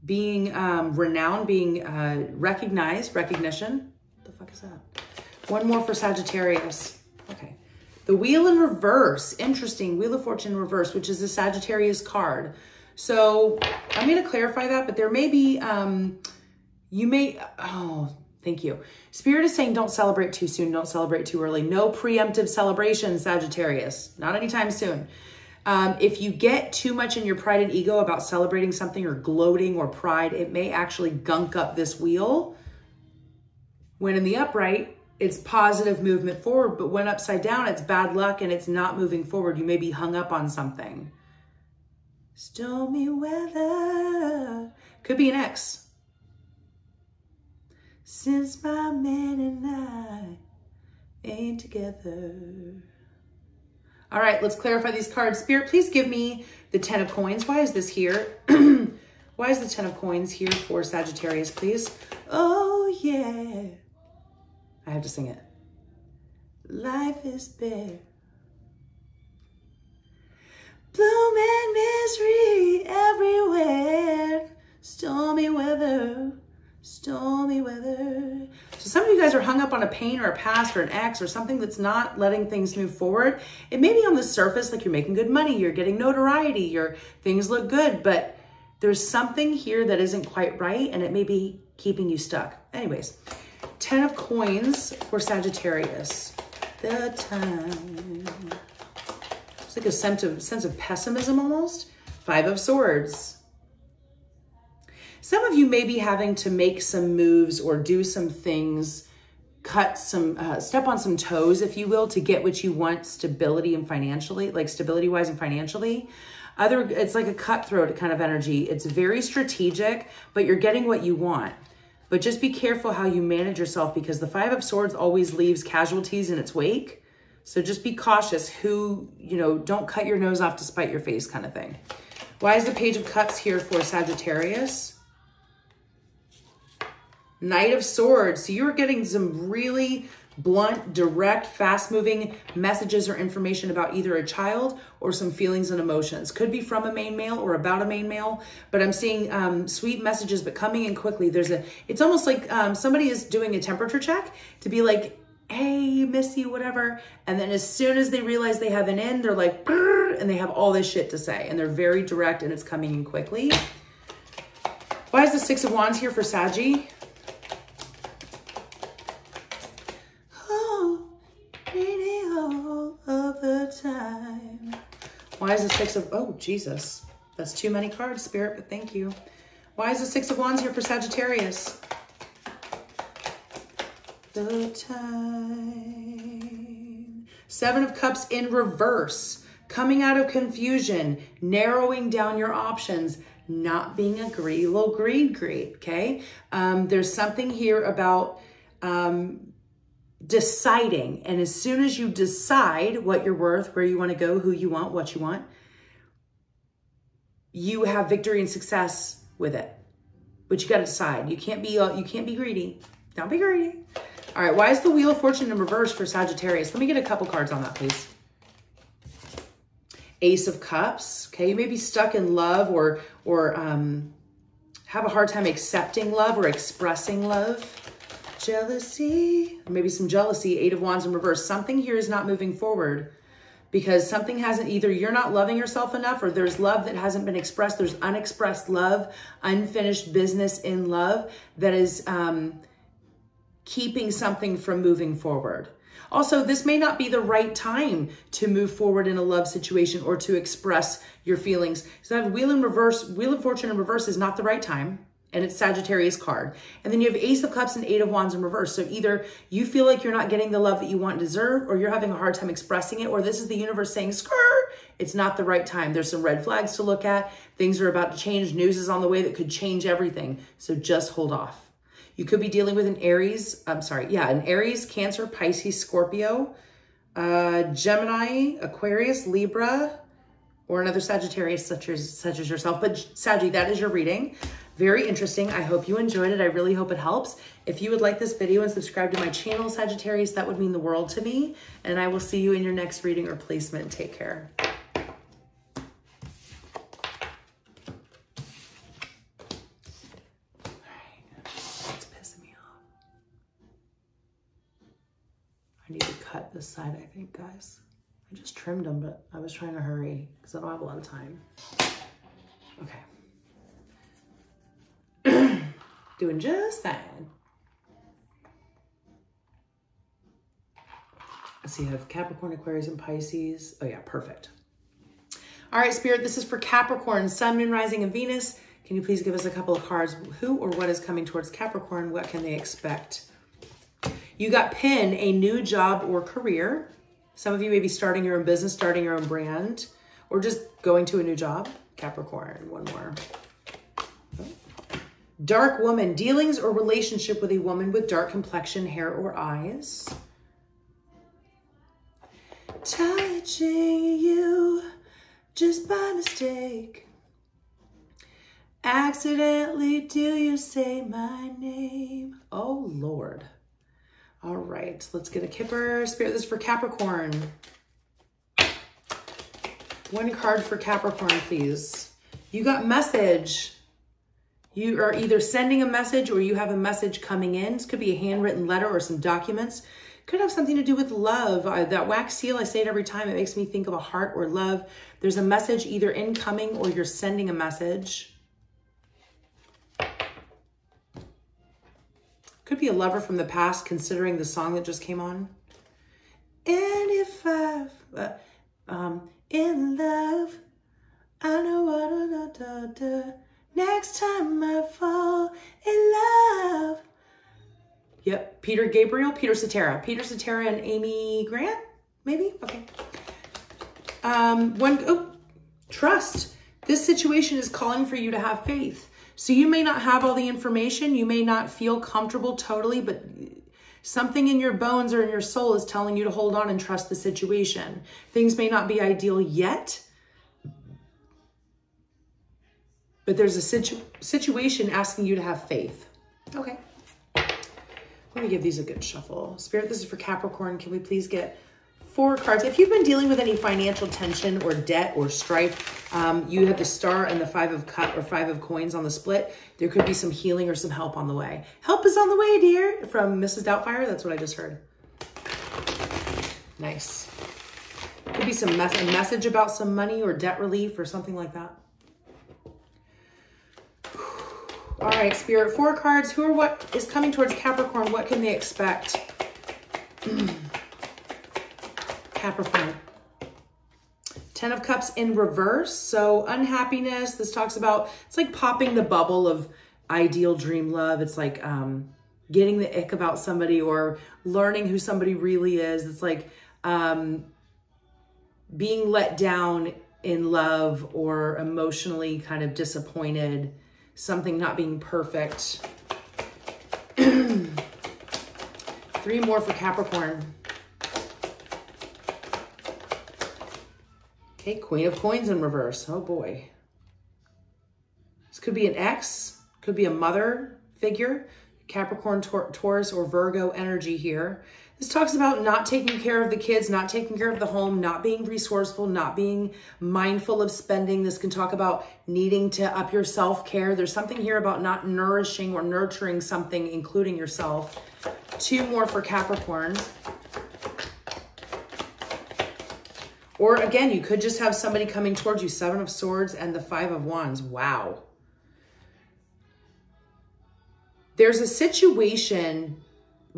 being um, renowned, being uh, recognized, recognition. Fuck is that? One more for Sagittarius. Okay. The Wheel in Reverse. Interesting. Wheel of Fortune Reverse, which is the Sagittarius card. So I'm going to clarify that, but there may be, um, you may, oh, thank you. Spirit is saying don't celebrate too soon. Don't celebrate too early. No preemptive celebration, Sagittarius. Not anytime soon. Um, if you get too much in your pride and ego about celebrating something or gloating or pride, it may actually gunk up this wheel. When in the upright, it's positive movement forward, but when upside down, it's bad luck and it's not moving forward. You may be hung up on something. Stormy weather. Could be an X. Since my man and I ain't together. All right, let's clarify these cards. Spirit, please give me the 10 of coins. Why is this here? Why is the 10 of coins here for Sagittarius, please? Oh, yeah. I have to sing it. Life is bare. Bloom and misery everywhere. Stormy weather, stormy weather. So some of you guys are hung up on a pain or a past or an ex or something that's not letting things move forward. It may be on the surface like you're making good money, you're getting notoriety, your things look good, but there's something here that isn't quite right and it may be keeping you stuck. Anyways, 10 of coins for Sagittarius. The time. It's like a sense of, sense of pessimism almost. Five of Swords. Some of you may be having to make some moves or do some things, cut some, uh, step on some toes, if you will, to get what you want stability and financially, like stability wise and financially. Other, it's like a cutthroat kind of energy. It's very strategic, but you're getting what you want. But just be careful how you manage yourself because the Five of Swords always leaves casualties in its wake. So just be cautious who, you know, don't cut your nose off to spite your face kind of thing. Why is the Page of Cups here for Sagittarius? Knight of Swords. So you're getting some really blunt, direct, fast moving messages or information about either a child or some feelings and emotions. Could be from a main male or about a main male, but I'm seeing um, sweet messages, but coming in quickly. There's a, it's almost like um, somebody is doing a temperature check to be like, hey, miss you, whatever. And then as soon as they realize they have an in, they're like, and they have all this shit to say. And they're very direct and it's coming in quickly. Why is the Six of Wands here for Saggy? Why is the Six of, oh, Jesus. That's too many cards, Spirit, but thank you. Why is the Six of Wands here for Sagittarius? The time. Seven of Cups in reverse. Coming out of confusion, narrowing down your options, not being a greedy little greed greed, okay? Um, there's something here about um, deciding. And as soon as you decide what you're worth, where you want to go, who you want, what you want, you have victory and success with it. But you got to decide. You can't be you can't be greedy. Don't be greedy. All right, why is the Wheel of Fortune in reverse for Sagittarius? Let me get a couple cards on that, please. Ace of Cups. Okay, you may be stuck in love or or um, have a hard time accepting love or expressing love jealousy, maybe some jealousy, eight of wands in reverse. Something here is not moving forward because something hasn't either you're not loving yourself enough or there's love that hasn't been expressed. There's unexpressed love, unfinished business in love that is um, keeping something from moving forward. Also, this may not be the right time to move forward in a love situation or to express your feelings. So I have Wheel in reverse, Wheel of Fortune in reverse is not the right time and it's Sagittarius card. And then you have Ace of Cups and Eight of Wands in reverse. So either you feel like you're not getting the love that you want and deserve, or you're having a hard time expressing it, or this is the universe saying, skrr, it's not the right time. There's some red flags to look at. Things are about to change. News is on the way that could change everything. So just hold off. You could be dealing with an Aries, I'm sorry, yeah, an Aries, Cancer, Pisces, Scorpio, uh, Gemini, Aquarius, Libra, or another Sagittarius such as, such as yourself. But Saggy, that is your reading. Very interesting. I hope you enjoyed it. I really hope it helps. If you would like this video and subscribe to my channel, Sagittarius, that would mean the world to me. And I will see you in your next reading or placement. Take care. It's pissing me off. I need to cut this side, I think, guys. I just trimmed them, but I was trying to hurry because I don't have a lot of time. Okay. Doing just fine. So you have Capricorn, Aquarius, and Pisces. Oh yeah, perfect. All right, Spirit, this is for Capricorn, Sun, Moon, Rising, and Venus. Can you please give us a couple of cards? Who or what is coming towards Capricorn? What can they expect? You got Pin, a new job or career. Some of you may be starting your own business, starting your own brand, or just going to a new job. Capricorn, one more. Dark woman, dealings or relationship with a woman with dark complexion, hair, or eyes. Touching you just by mistake. Accidentally do you say my name? Oh, Lord. All right, let's get a Kipper. Spirit, this is for Capricorn. One card for Capricorn, please. You got message. You are either sending a message or you have a message coming in. This could be a handwritten letter or some documents. Could have something to do with love. Uh, that wax seal, I say it every time, it makes me think of a heart or love. There's a message either incoming or you're sending a message. Could be a lover from the past considering the song that just came on. And if I've, uh, um, in love. I know what da, da. Next time I fall in love. Yep, Peter Gabriel, Peter Cetera. Peter Cetera and Amy Grant, maybe? Okay. Um, one, oh, trust. This situation is calling for you to have faith. So you may not have all the information. You may not feel comfortable totally, but something in your bones or in your soul is telling you to hold on and trust the situation. Things may not be ideal yet, but there's a situ situation asking you to have faith. Okay. Let me give these a good shuffle. Spirit, this is for Capricorn. Can we please get four cards? If you've been dealing with any financial tension or debt or strife, um, you have the star and the five of cut or five of coins on the split. There could be some healing or some help on the way. Help is on the way, dear, from Mrs. Doubtfire. That's what I just heard. Nice. Could be some mes a message about some money or debt relief or something like that. All right, Spirit, four cards. Who or what is coming towards Capricorn? What can they expect? Capricorn. Ten of Cups in reverse. So unhappiness. This talks about, it's like popping the bubble of ideal dream love. It's like um, getting the ick about somebody or learning who somebody really is. It's like um, being let down in love or emotionally kind of disappointed something not being perfect. Three more for Capricorn. Okay, Queen of Coins in reverse. Oh boy. This could be an ex, could be a mother figure, Capricorn, Taurus, or Virgo energy here. This talks about not taking care of the kids, not taking care of the home, not being resourceful, not being mindful of spending. This can talk about needing to up your self-care. There's something here about not nourishing or nurturing something, including yourself. Two more for Capricorn. Or again, you could just have somebody coming towards you, Seven of Swords and the Five of Wands. Wow. There's a situation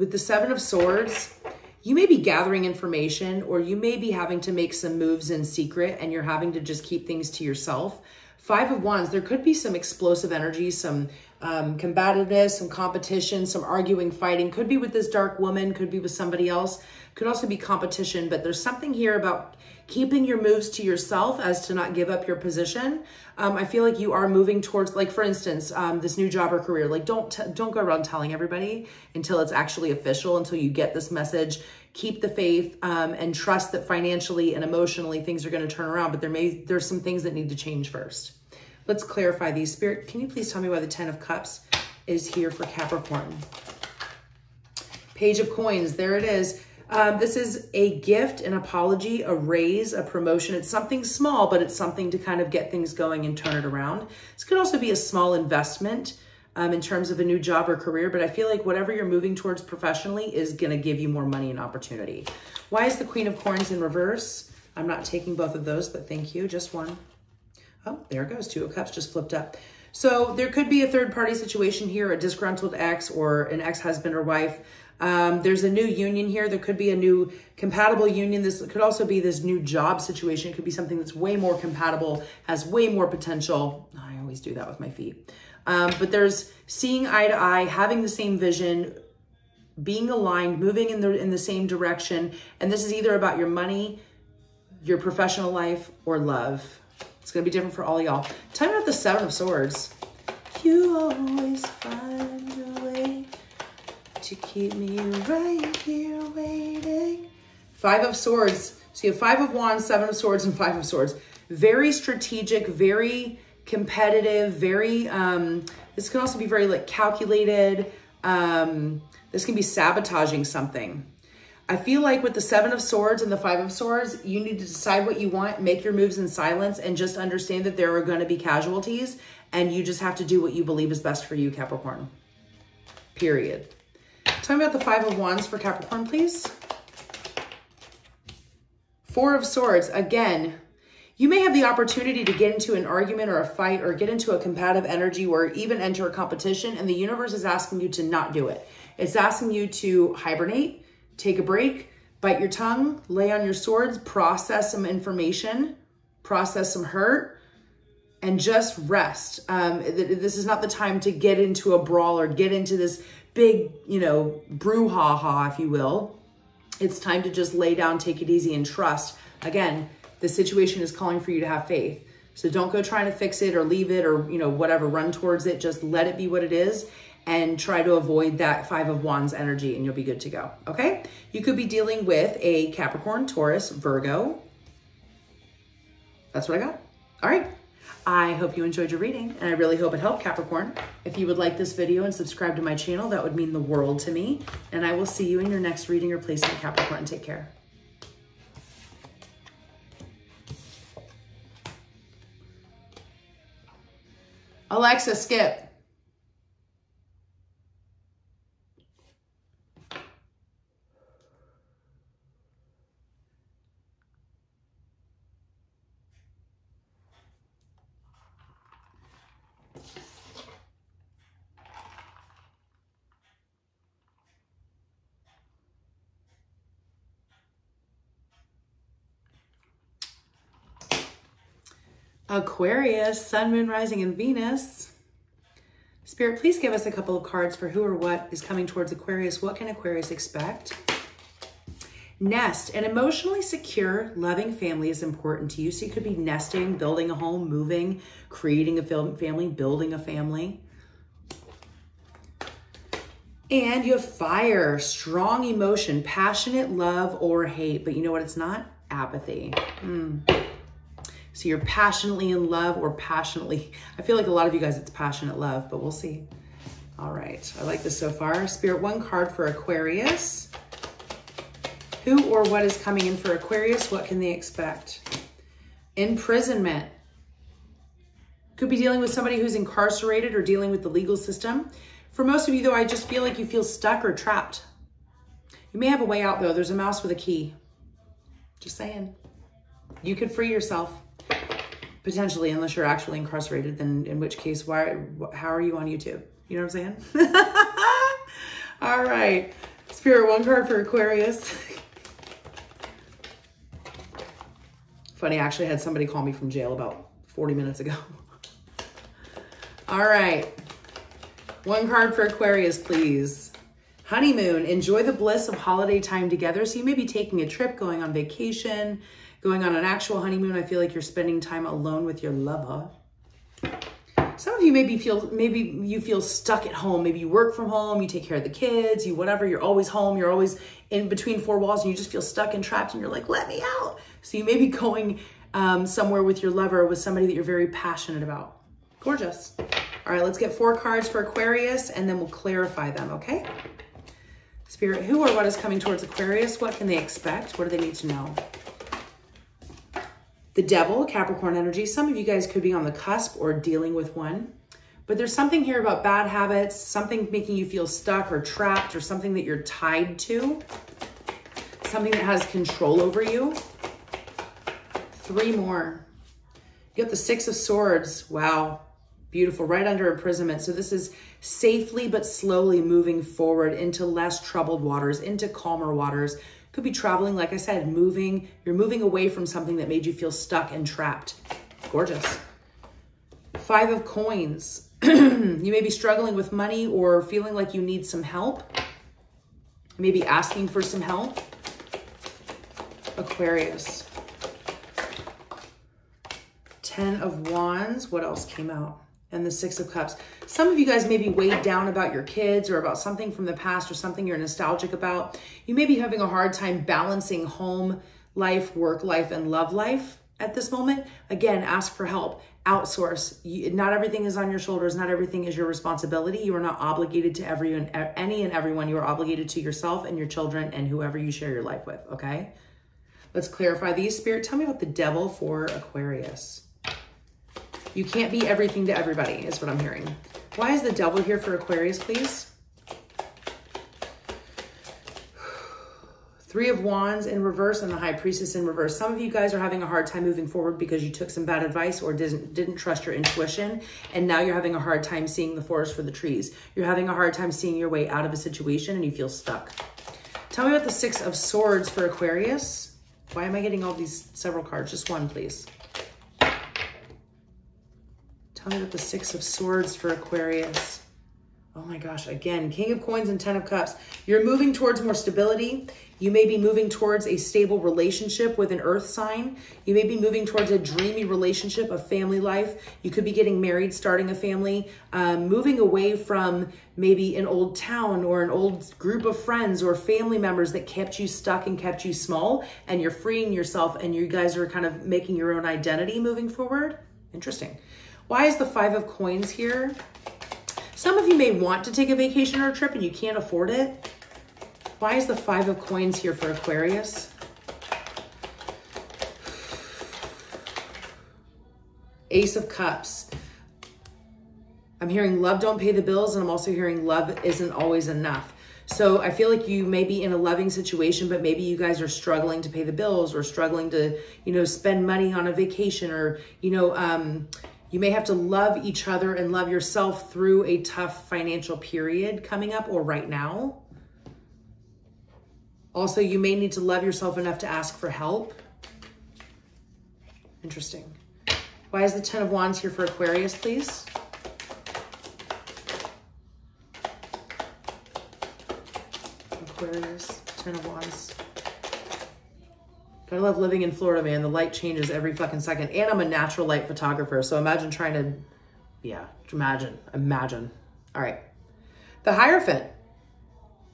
with the Seven of Swords, you may be gathering information or you may be having to make some moves in secret and you're having to just keep things to yourself. Five of Wands, there could be some explosive energy, some um, combativeness, some competition, some arguing, fighting. Could be with this dark woman, could be with somebody else. Could also be competition, but there's something here about keeping your moves to yourself as to not give up your position. Um, I feel like you are moving towards, like for instance, um, this new job or career. Like don't don't go around telling everybody until it's actually official. Until you get this message. Keep the faith um, and trust that financially and emotionally things are going to turn around. But there may there's some things that need to change first. Let's clarify these. Spirit, can you please tell me why the Ten of Cups is here for Capricorn? Page of Coins, there it is. Um, this is a gift, an apology, a raise, a promotion. It's something small, but it's something to kind of get things going and turn it around. This could also be a small investment um, in terms of a new job or career, but I feel like whatever you're moving towards professionally is going to give you more money and opportunity. Why is the Queen of Coins in reverse? I'm not taking both of those, but thank you. Just one. Oh, there goes. Two of Cups just flipped up. So there could be a third party situation here, a disgruntled ex or an ex-husband or wife um, there's a new union here. There could be a new compatible union. This could also be this new job situation. It could be something that's way more compatible, has way more potential. I always do that with my feet. Um, but there's seeing eye to eye, having the same vision, being aligned, moving in the in the same direction. And this is either about your money, your professional life, or love. It's gonna be different for all y'all. Tell me about the Seven of Swords. You always find a way to keep me right here waiting. Five of Swords. So you have Five of Wands, Seven of Swords, and Five of Swords. Very strategic, very competitive, very, um, this can also be very like calculated. Um, this can be sabotaging something. I feel like with the Seven of Swords and the Five of Swords, you need to decide what you want, make your moves in silence, and just understand that there are going to be casualties, and you just have to do what you believe is best for you, Capricorn. Period. Tell me about the Five of Wands for Capricorn, please. Four of Swords, again, you may have the opportunity to get into an argument or a fight or get into a combative energy or even enter a competition and the universe is asking you to not do it. It's asking you to hibernate, take a break, bite your tongue, lay on your swords, process some information, process some hurt, and just rest. Um, this is not the time to get into a brawl or get into this big, you know, brouhaha, if you will. It's time to just lay down, take it easy, and trust. Again, the situation is calling for you to have faith. So don't go trying to fix it or leave it or, you know, whatever, run towards it. Just let it be what it is and try to avoid that five of wands energy and you'll be good to go. Okay. You could be dealing with a Capricorn, Taurus, Virgo. That's what I got. All right. I hope you enjoyed your reading and I really hope it helped Capricorn. If you would like this video and subscribe to my channel, that would mean the world to me. And I will see you in your next reading or placement, Capricorn. Take care. Alexa, skip. Aquarius, Sun, Moon, Rising, and Venus. Spirit, please give us a couple of cards for who or what is coming towards Aquarius. What can Aquarius expect? Nest, an emotionally secure, loving family is important to you. So you could be nesting, building a home, moving, creating a family, building a family. And you have fire, strong emotion, passionate love or hate. But you know what it's not? Apathy. Mm. So you're passionately in love or passionately, I feel like a lot of you guys, it's passionate love, but we'll see. All right, I like this so far. Spirit, one card for Aquarius. Who or what is coming in for Aquarius? What can they expect? Imprisonment. Could be dealing with somebody who's incarcerated or dealing with the legal system. For most of you, though, I just feel like you feel stuck or trapped. You may have a way out, though. There's a mouse with a key. Just saying. You could free yourself potentially, unless you're actually incarcerated, then in which case, why, how are you on YouTube? You know what I'm saying? All right. Spirit, one card for Aquarius. Funny, I actually had somebody call me from jail about 40 minutes ago. All right. One card for Aquarius, please. Honeymoon. Enjoy the bliss of holiday time together. So you may be taking a trip, going on vacation, going on an actual honeymoon. I feel like you're spending time alone with your lover. Some of you maybe feel maybe you feel stuck at home. Maybe you work from home, you take care of the kids, you whatever. You're always home. You're always in between four walls, and you just feel stuck and trapped. And you're like, "Let me out!" So you may be going um, somewhere with your lover, with somebody that you're very passionate about. Gorgeous. All right, let's get four cards for Aquarius, and then we'll clarify them. Okay. Spirit, who or what is coming towards Aquarius? What can they expect? What do they need to know? The devil, Capricorn energy. Some of you guys could be on the cusp or dealing with one. But there's something here about bad habits, something making you feel stuck or trapped or something that you're tied to. Something that has control over you. Three more. You got the Six of Swords. Wow. Beautiful. Right under imprisonment. So this is safely but slowly moving forward into less troubled waters, into calmer waters could be traveling, like I said, moving. You're moving away from something that made you feel stuck and trapped. Gorgeous. Five of coins. you may be struggling with money or feeling like you need some help. Maybe asking for some help. Aquarius. Ten of Wands. What else came out? And the Six of Cups. Some of you guys may be weighed down about your kids or about something from the past or something you're nostalgic about. You may be having a hard time balancing home life, work life, and love life at this moment. Again, ask for help. Outsource. Not everything is on your shoulders. Not everything is your responsibility. You are not obligated to everyone, any and everyone. You are obligated to yourself and your children and whoever you share your life with. Okay. Let's clarify these. Spirit, tell me about the devil for Aquarius. You can't be everything to everybody, is what I'm hearing. Why is the devil here for Aquarius, please? Three of Wands in reverse and the High Priestess in reverse. Some of you guys are having a hard time moving forward because you took some bad advice or didn't didn't trust your intuition, and now you're having a hard time seeing the forest for the trees. You're having a hard time seeing your way out of a situation and you feel stuck. Tell me about the Six of Swords for Aquarius. Why am I getting all these several cards? Just one, please. Tell me about the Six of Swords for Aquarius. Oh my gosh, again, King of Coins and Ten of Cups. You're moving towards more stability. You may be moving towards a stable relationship with an earth sign. You may be moving towards a dreamy relationship, a family life. You could be getting married, starting a family, um, moving away from maybe an old town or an old group of friends or family members that kept you stuck and kept you small. And you're freeing yourself and you guys are kind of making your own identity moving forward. Interesting. Why is the Five of Coins here? Some of you may want to take a vacation or a trip and you can't afford it. Why is the Five of Coins here for Aquarius? Ace of Cups. I'm hearing love don't pay the bills and I'm also hearing love isn't always enough. So I feel like you may be in a loving situation, but maybe you guys are struggling to pay the bills or struggling to, you know, spend money on a vacation or, you know, um, you may have to love each other and love yourself through a tough financial period coming up or right now. Also, you may need to love yourself enough to ask for help. Interesting. Why is the Ten of Wands here for Aquarius, please? Aquarius, Ten of Wands. I love living in Florida, man. The light changes every fucking second. And I'm a natural light photographer. So imagine trying to, yeah, imagine, imagine. All right. The Hierophant.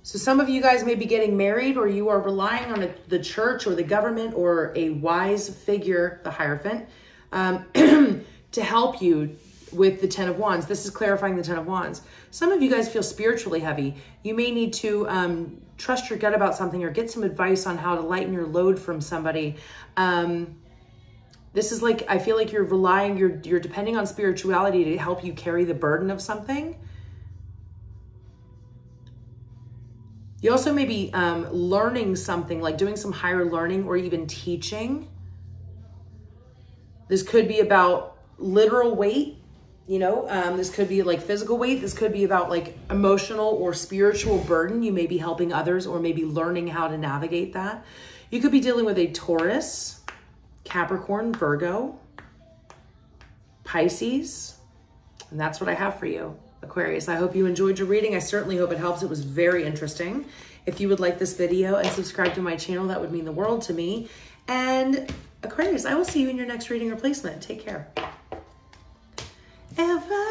So some of you guys may be getting married or you are relying on a, the church or the government or a wise figure, the Hierophant, um, to help you with the Ten of Wands. This is clarifying the Ten of Wands. Some of you guys feel spiritually heavy. You may need to um, trust your gut about something or get some advice on how to lighten your load from somebody. Um, this is like, I feel like you're relying, you're, you're depending on spirituality to help you carry the burden of something. You also may be um, learning something, like doing some higher learning or even teaching. This could be about literal weight you know, um, this could be like physical weight. This could be about like emotional or spiritual burden. You may be helping others or maybe learning how to navigate that. You could be dealing with a Taurus, Capricorn, Virgo, Pisces. And that's what I have for you, Aquarius. I hope you enjoyed your reading. I certainly hope it helps. It was very interesting. If you would like this video and subscribe to my channel, that would mean the world to me. And Aquarius, I will see you in your next reading replacement. Take care ever.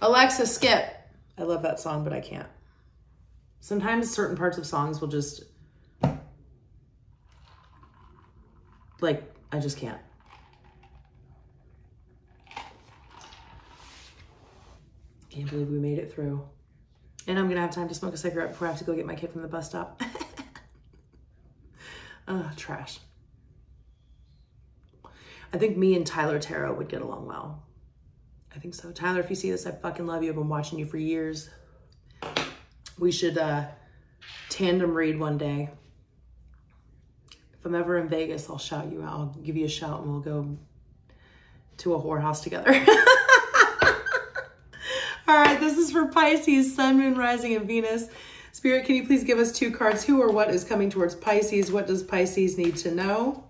Alexa, skip. I love that song, but I can't. Sometimes certain parts of songs will just, like, I just can't. Can't believe we made it through. And I'm going to have time to smoke a cigarette before I have to go get my kid from the bus stop. Ugh, trash. I think me and Tyler Tarot would get along well. I think so. Tyler, if you see this, I fucking love you. I've been watching you for years. We should uh, tandem read one day. If I'm ever in Vegas, I'll shout you out. I'll give you a shout and we'll go to a whorehouse together. All right, this is for Pisces, Sun, Moon, Rising, and Venus. Spirit, can you please give us two cards? Who or what is coming towards Pisces? What does Pisces need to know?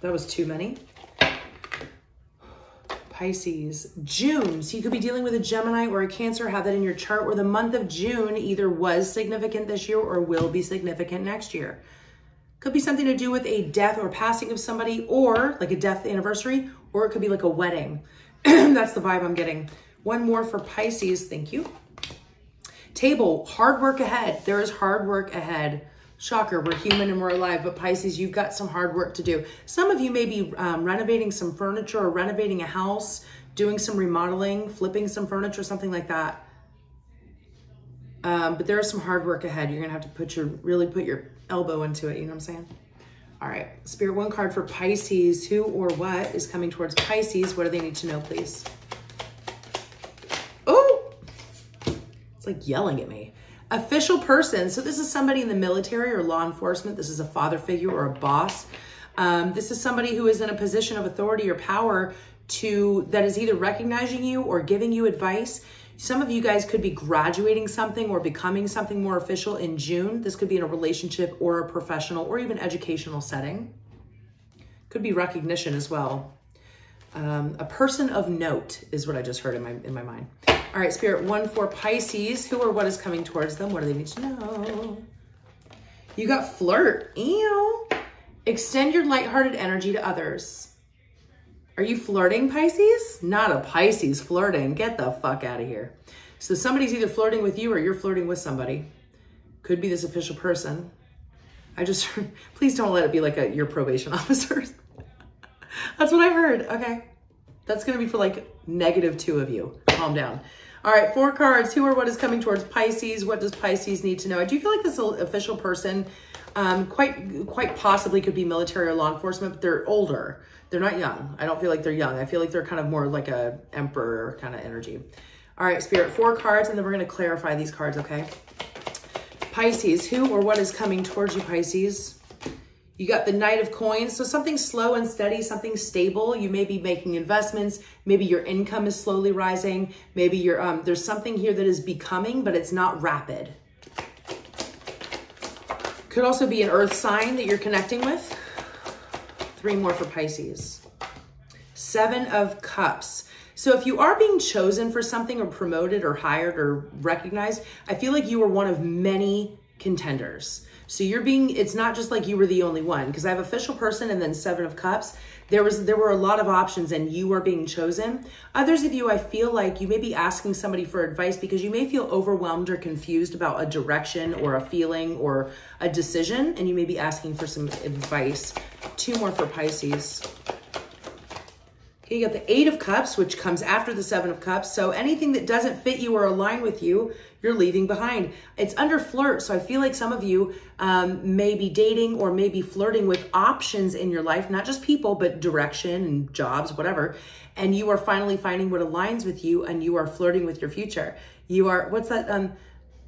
That was too many. Pisces, June. So you could be dealing with a Gemini or a Cancer, have that in your chart where the month of June either was significant this year or will be significant next year. Could be something to do with a death or passing of somebody or like a death anniversary, or it could be like a wedding. That's the vibe I'm getting. One more for Pisces. Thank you. Table, hard work ahead. There is hard work ahead. Shocker, we're human and we're alive, but Pisces, you've got some hard work to do. Some of you may be um, renovating some furniture or renovating a house, doing some remodeling, flipping some furniture, something like that. Um, but there is some hard work ahead. You're gonna have to put your, really put your elbow into it, you know what I'm saying? All right, Spirit one card for Pisces. Who or what is coming towards Pisces? What do they need to know, please? Oh, it's like yelling at me. Official person. So this is somebody in the military or law enforcement. This is a father figure or a boss. Um, this is somebody who is in a position of authority or power to that is either recognizing you or giving you advice. Some of you guys could be graduating something or becoming something more official in June. This could be in a relationship or a professional or even educational setting. Could be recognition as well. Um, a person of note is what I just heard in my in my mind. All right, Spirit, one for Pisces. Who or what is coming towards them? What do they need to know? You got flirt. Ew. Extend your lighthearted energy to others. Are you flirting, Pisces? Not a Pisces flirting. Get the fuck out of here. So somebody's either flirting with you or you're flirting with somebody. Could be this official person. I just, please don't let it be like a your probation officer. That's what I heard. Okay. That's going to be for like negative two of you. Calm down. All right, four cards. Who or what is coming towards Pisces? What does Pisces need to know? I do feel like this official person um, quite quite possibly could be military or law enforcement, but they're older. They're not young. I don't feel like they're young. I feel like they're kind of more like a emperor kind of energy. All right, Spirit, four cards, and then we're going to clarify these cards, okay? Pisces, who or what is coming towards you, Pisces? You got the Knight of Coins. So something slow and steady, something stable. You may be making investments. Maybe your income is slowly rising. Maybe you're, um, there's something here that is becoming, but it's not rapid. Could also be an earth sign that you're connecting with. Three more for Pisces. Seven of Cups. So if you are being chosen for something or promoted or hired or recognized, I feel like you are one of many contenders. So you're being, it's not just like you were the only one because I have official person and then seven of cups. There was, there were a lot of options and you are being chosen. Others of you, I feel like you may be asking somebody for advice because you may feel overwhelmed or confused about a direction or a feeling or a decision. And you may be asking for some advice. Two more for Pisces. Okay, you got the Eight of Cups, which comes after the Seven of Cups. So anything that doesn't fit you or align with you, you're leaving behind. It's under flirt. So I feel like some of you um, may be dating or maybe flirting with options in your life, not just people, but direction and jobs, whatever. And you are finally finding what aligns with you and you are flirting with your future. You are, what's that? Um,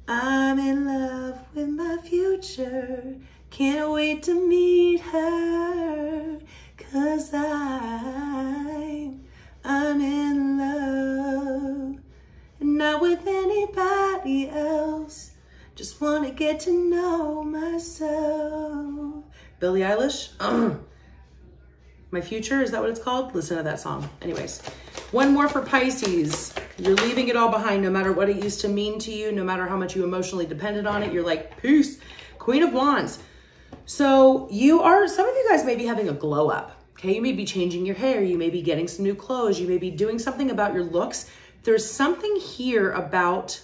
I'm in love with my future. Can't wait to meet her. Cause I'm, I'm in love not with anybody else. Just want to get to know myself. Billie Eilish. My future, is that what it's called? Listen to that song. Anyways, one more for Pisces. You're leaving it all behind no matter what it used to mean to you, no matter how much you emotionally depended on it. You're like, peace. Queen of Wands. So you are, some of you guys may be having a glow up. Okay, you may be changing your hair. You may be getting some new clothes. You may be doing something about your looks there's something here about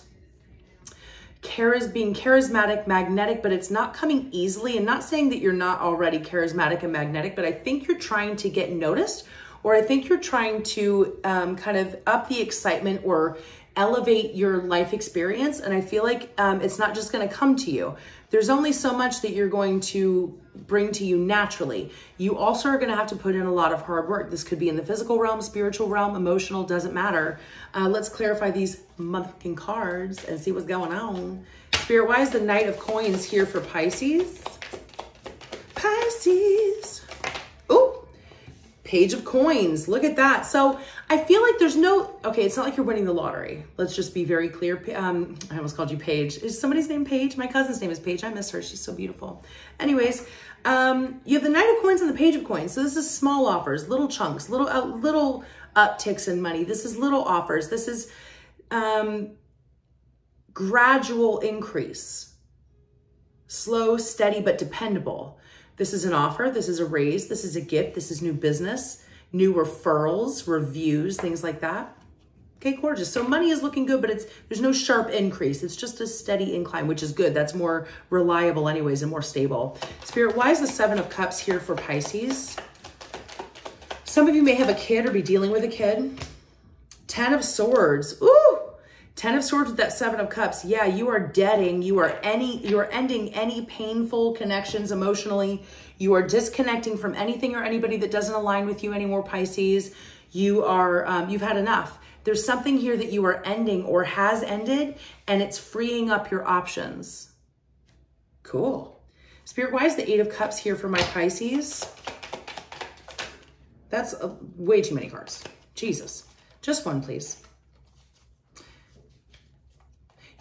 charis being charismatic, magnetic, but it's not coming easily. And not saying that you're not already charismatic and magnetic, but I think you're trying to get noticed, or I think you're trying to um, kind of up the excitement or elevate your life experience. And I feel like um, it's not just going to come to you. There's only so much that you're going to bring to you naturally. You also are going to have to put in a lot of hard work. This could be in the physical realm, spiritual realm, emotional, doesn't matter. Uh, let's clarify these motherfucking cards and see what's going on. Spirit, why is the Knight of Coins here for Pisces? Pisces. Oh, Page of Coins. Look at that. So I feel like there's no, okay, it's not like you're winning the lottery. Let's just be very clear. Um, I almost called you Paige. Is somebody's name Paige? My cousin's name is Paige. I miss her. She's so beautiful. Anyways, um, you have the Knight of Coins and the Page of Coins. So this is small offers, little chunks, little uh, little upticks in money. This is little offers. This is um, gradual increase. Slow, steady, but dependable. This is an offer. This is a raise. This is a gift. This is new business, new referrals, reviews, things like that. Okay, gorgeous. So money is looking good, but it's there's no sharp increase. It's just a steady incline, which is good. That's more reliable anyways and more stable. Spirit, why is the Seven of Cups here for Pisces? Some of you may have a kid or be dealing with a kid. Ten of Swords. Ooh! Ten of Swords with that Seven of Cups. Yeah, you are deading. You are any. You are ending any painful connections emotionally. You are disconnecting from anything or anybody that doesn't align with you anymore, Pisces. You are. Um, you've had enough. There's something here that you are ending or has ended, and it's freeing up your options. Cool. Spirit, why is the Eight of Cups here for my Pisces? That's a, way too many cards. Jesus. Just one, please.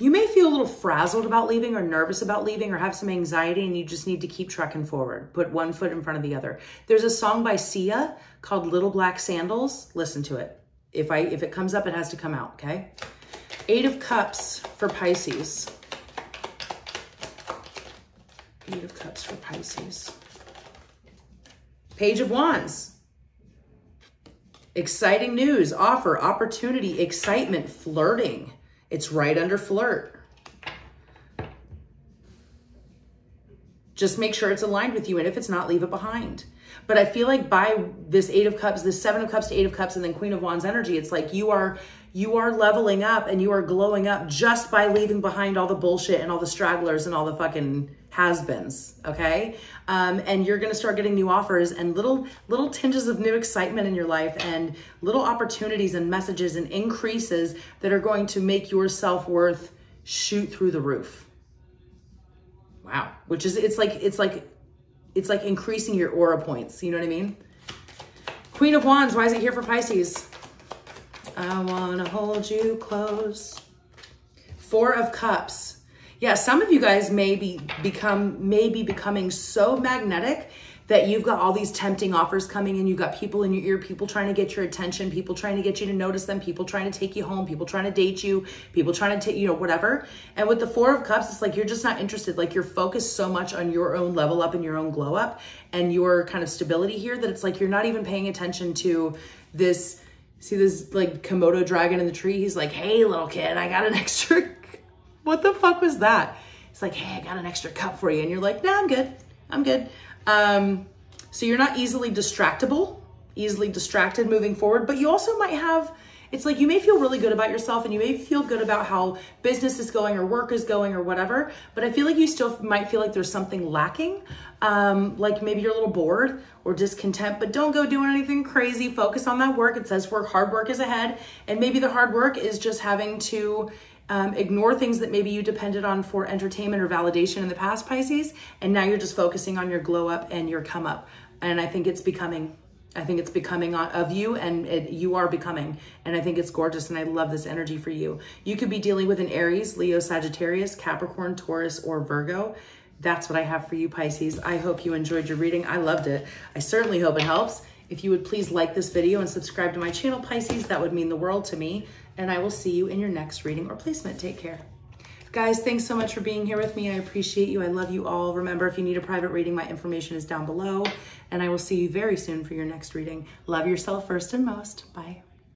You may feel a little frazzled about leaving or nervous about leaving or have some anxiety and you just need to keep trucking forward. Put one foot in front of the other. There's a song by Sia called Little Black Sandals. Listen to it. If I if it comes up, it has to come out, okay? Eight of Cups for Pisces. Eight of Cups for Pisces. Page of Wands. Exciting news, offer, opportunity, excitement, flirting. It's right under flirt. Just make sure it's aligned with you. And if it's not, leave it behind. But I feel like by this eight of cups, this seven of cups to eight of cups, and then queen of wands energy, it's like you are you are leveling up and you are glowing up just by leaving behind all the bullshit and all the stragglers and all the fucking has-beens okay? Um, and you're gonna start getting new offers and little little tinges of new excitement in your life and little opportunities and messages and increases that are going to make your self-worth shoot through the roof. Wow. Which is it's like it's like it's like increasing your aura points you know what i mean? Queen of wands why is it here for pisces I want to hold you close. Four of Cups. Yeah, some of you guys may be become maybe becoming so magnetic that you've got all these tempting offers coming and you've got people in your ear, people trying to get your attention, people trying to get you to notice them, people trying to take you home, people trying to date you, people trying to take, you know, whatever. And with the Four of Cups, it's like you're just not interested. Like you're focused so much on your own level up and your own glow up and your kind of stability here that it's like you're not even paying attention to this See this like Komodo dragon in the tree? He's like, hey, little kid, I got an extra. what the fuck was that? He's like, hey, I got an extra cup for you. And you're like, nah, I'm good. I'm good. Um, so you're not easily distractible, easily distracted moving forward, but you also might have it's like you may feel really good about yourself and you may feel good about how business is going or work is going or whatever, but I feel like you still might feel like there's something lacking. Um, like maybe you're a little bored or discontent, but don't go doing anything crazy. Focus on that work. It says work, hard work is ahead. And maybe the hard work is just having to um, ignore things that maybe you depended on for entertainment or validation in the past, Pisces. And now you're just focusing on your glow up and your come up. And I think it's becoming I think it's becoming of you and it, you are becoming. And I think it's gorgeous and I love this energy for you. You could be dealing with an Aries, Leo, Sagittarius, Capricorn, Taurus, or Virgo. That's what I have for you, Pisces. I hope you enjoyed your reading. I loved it. I certainly hope it helps. If you would please like this video and subscribe to my channel, Pisces, that would mean the world to me. And I will see you in your next reading or placement. Take care. Guys, thanks so much for being here with me. I appreciate you. I love you all. Remember, if you need a private reading, my information is down below. And I will see you very soon for your next reading. Love yourself first and most. Bye.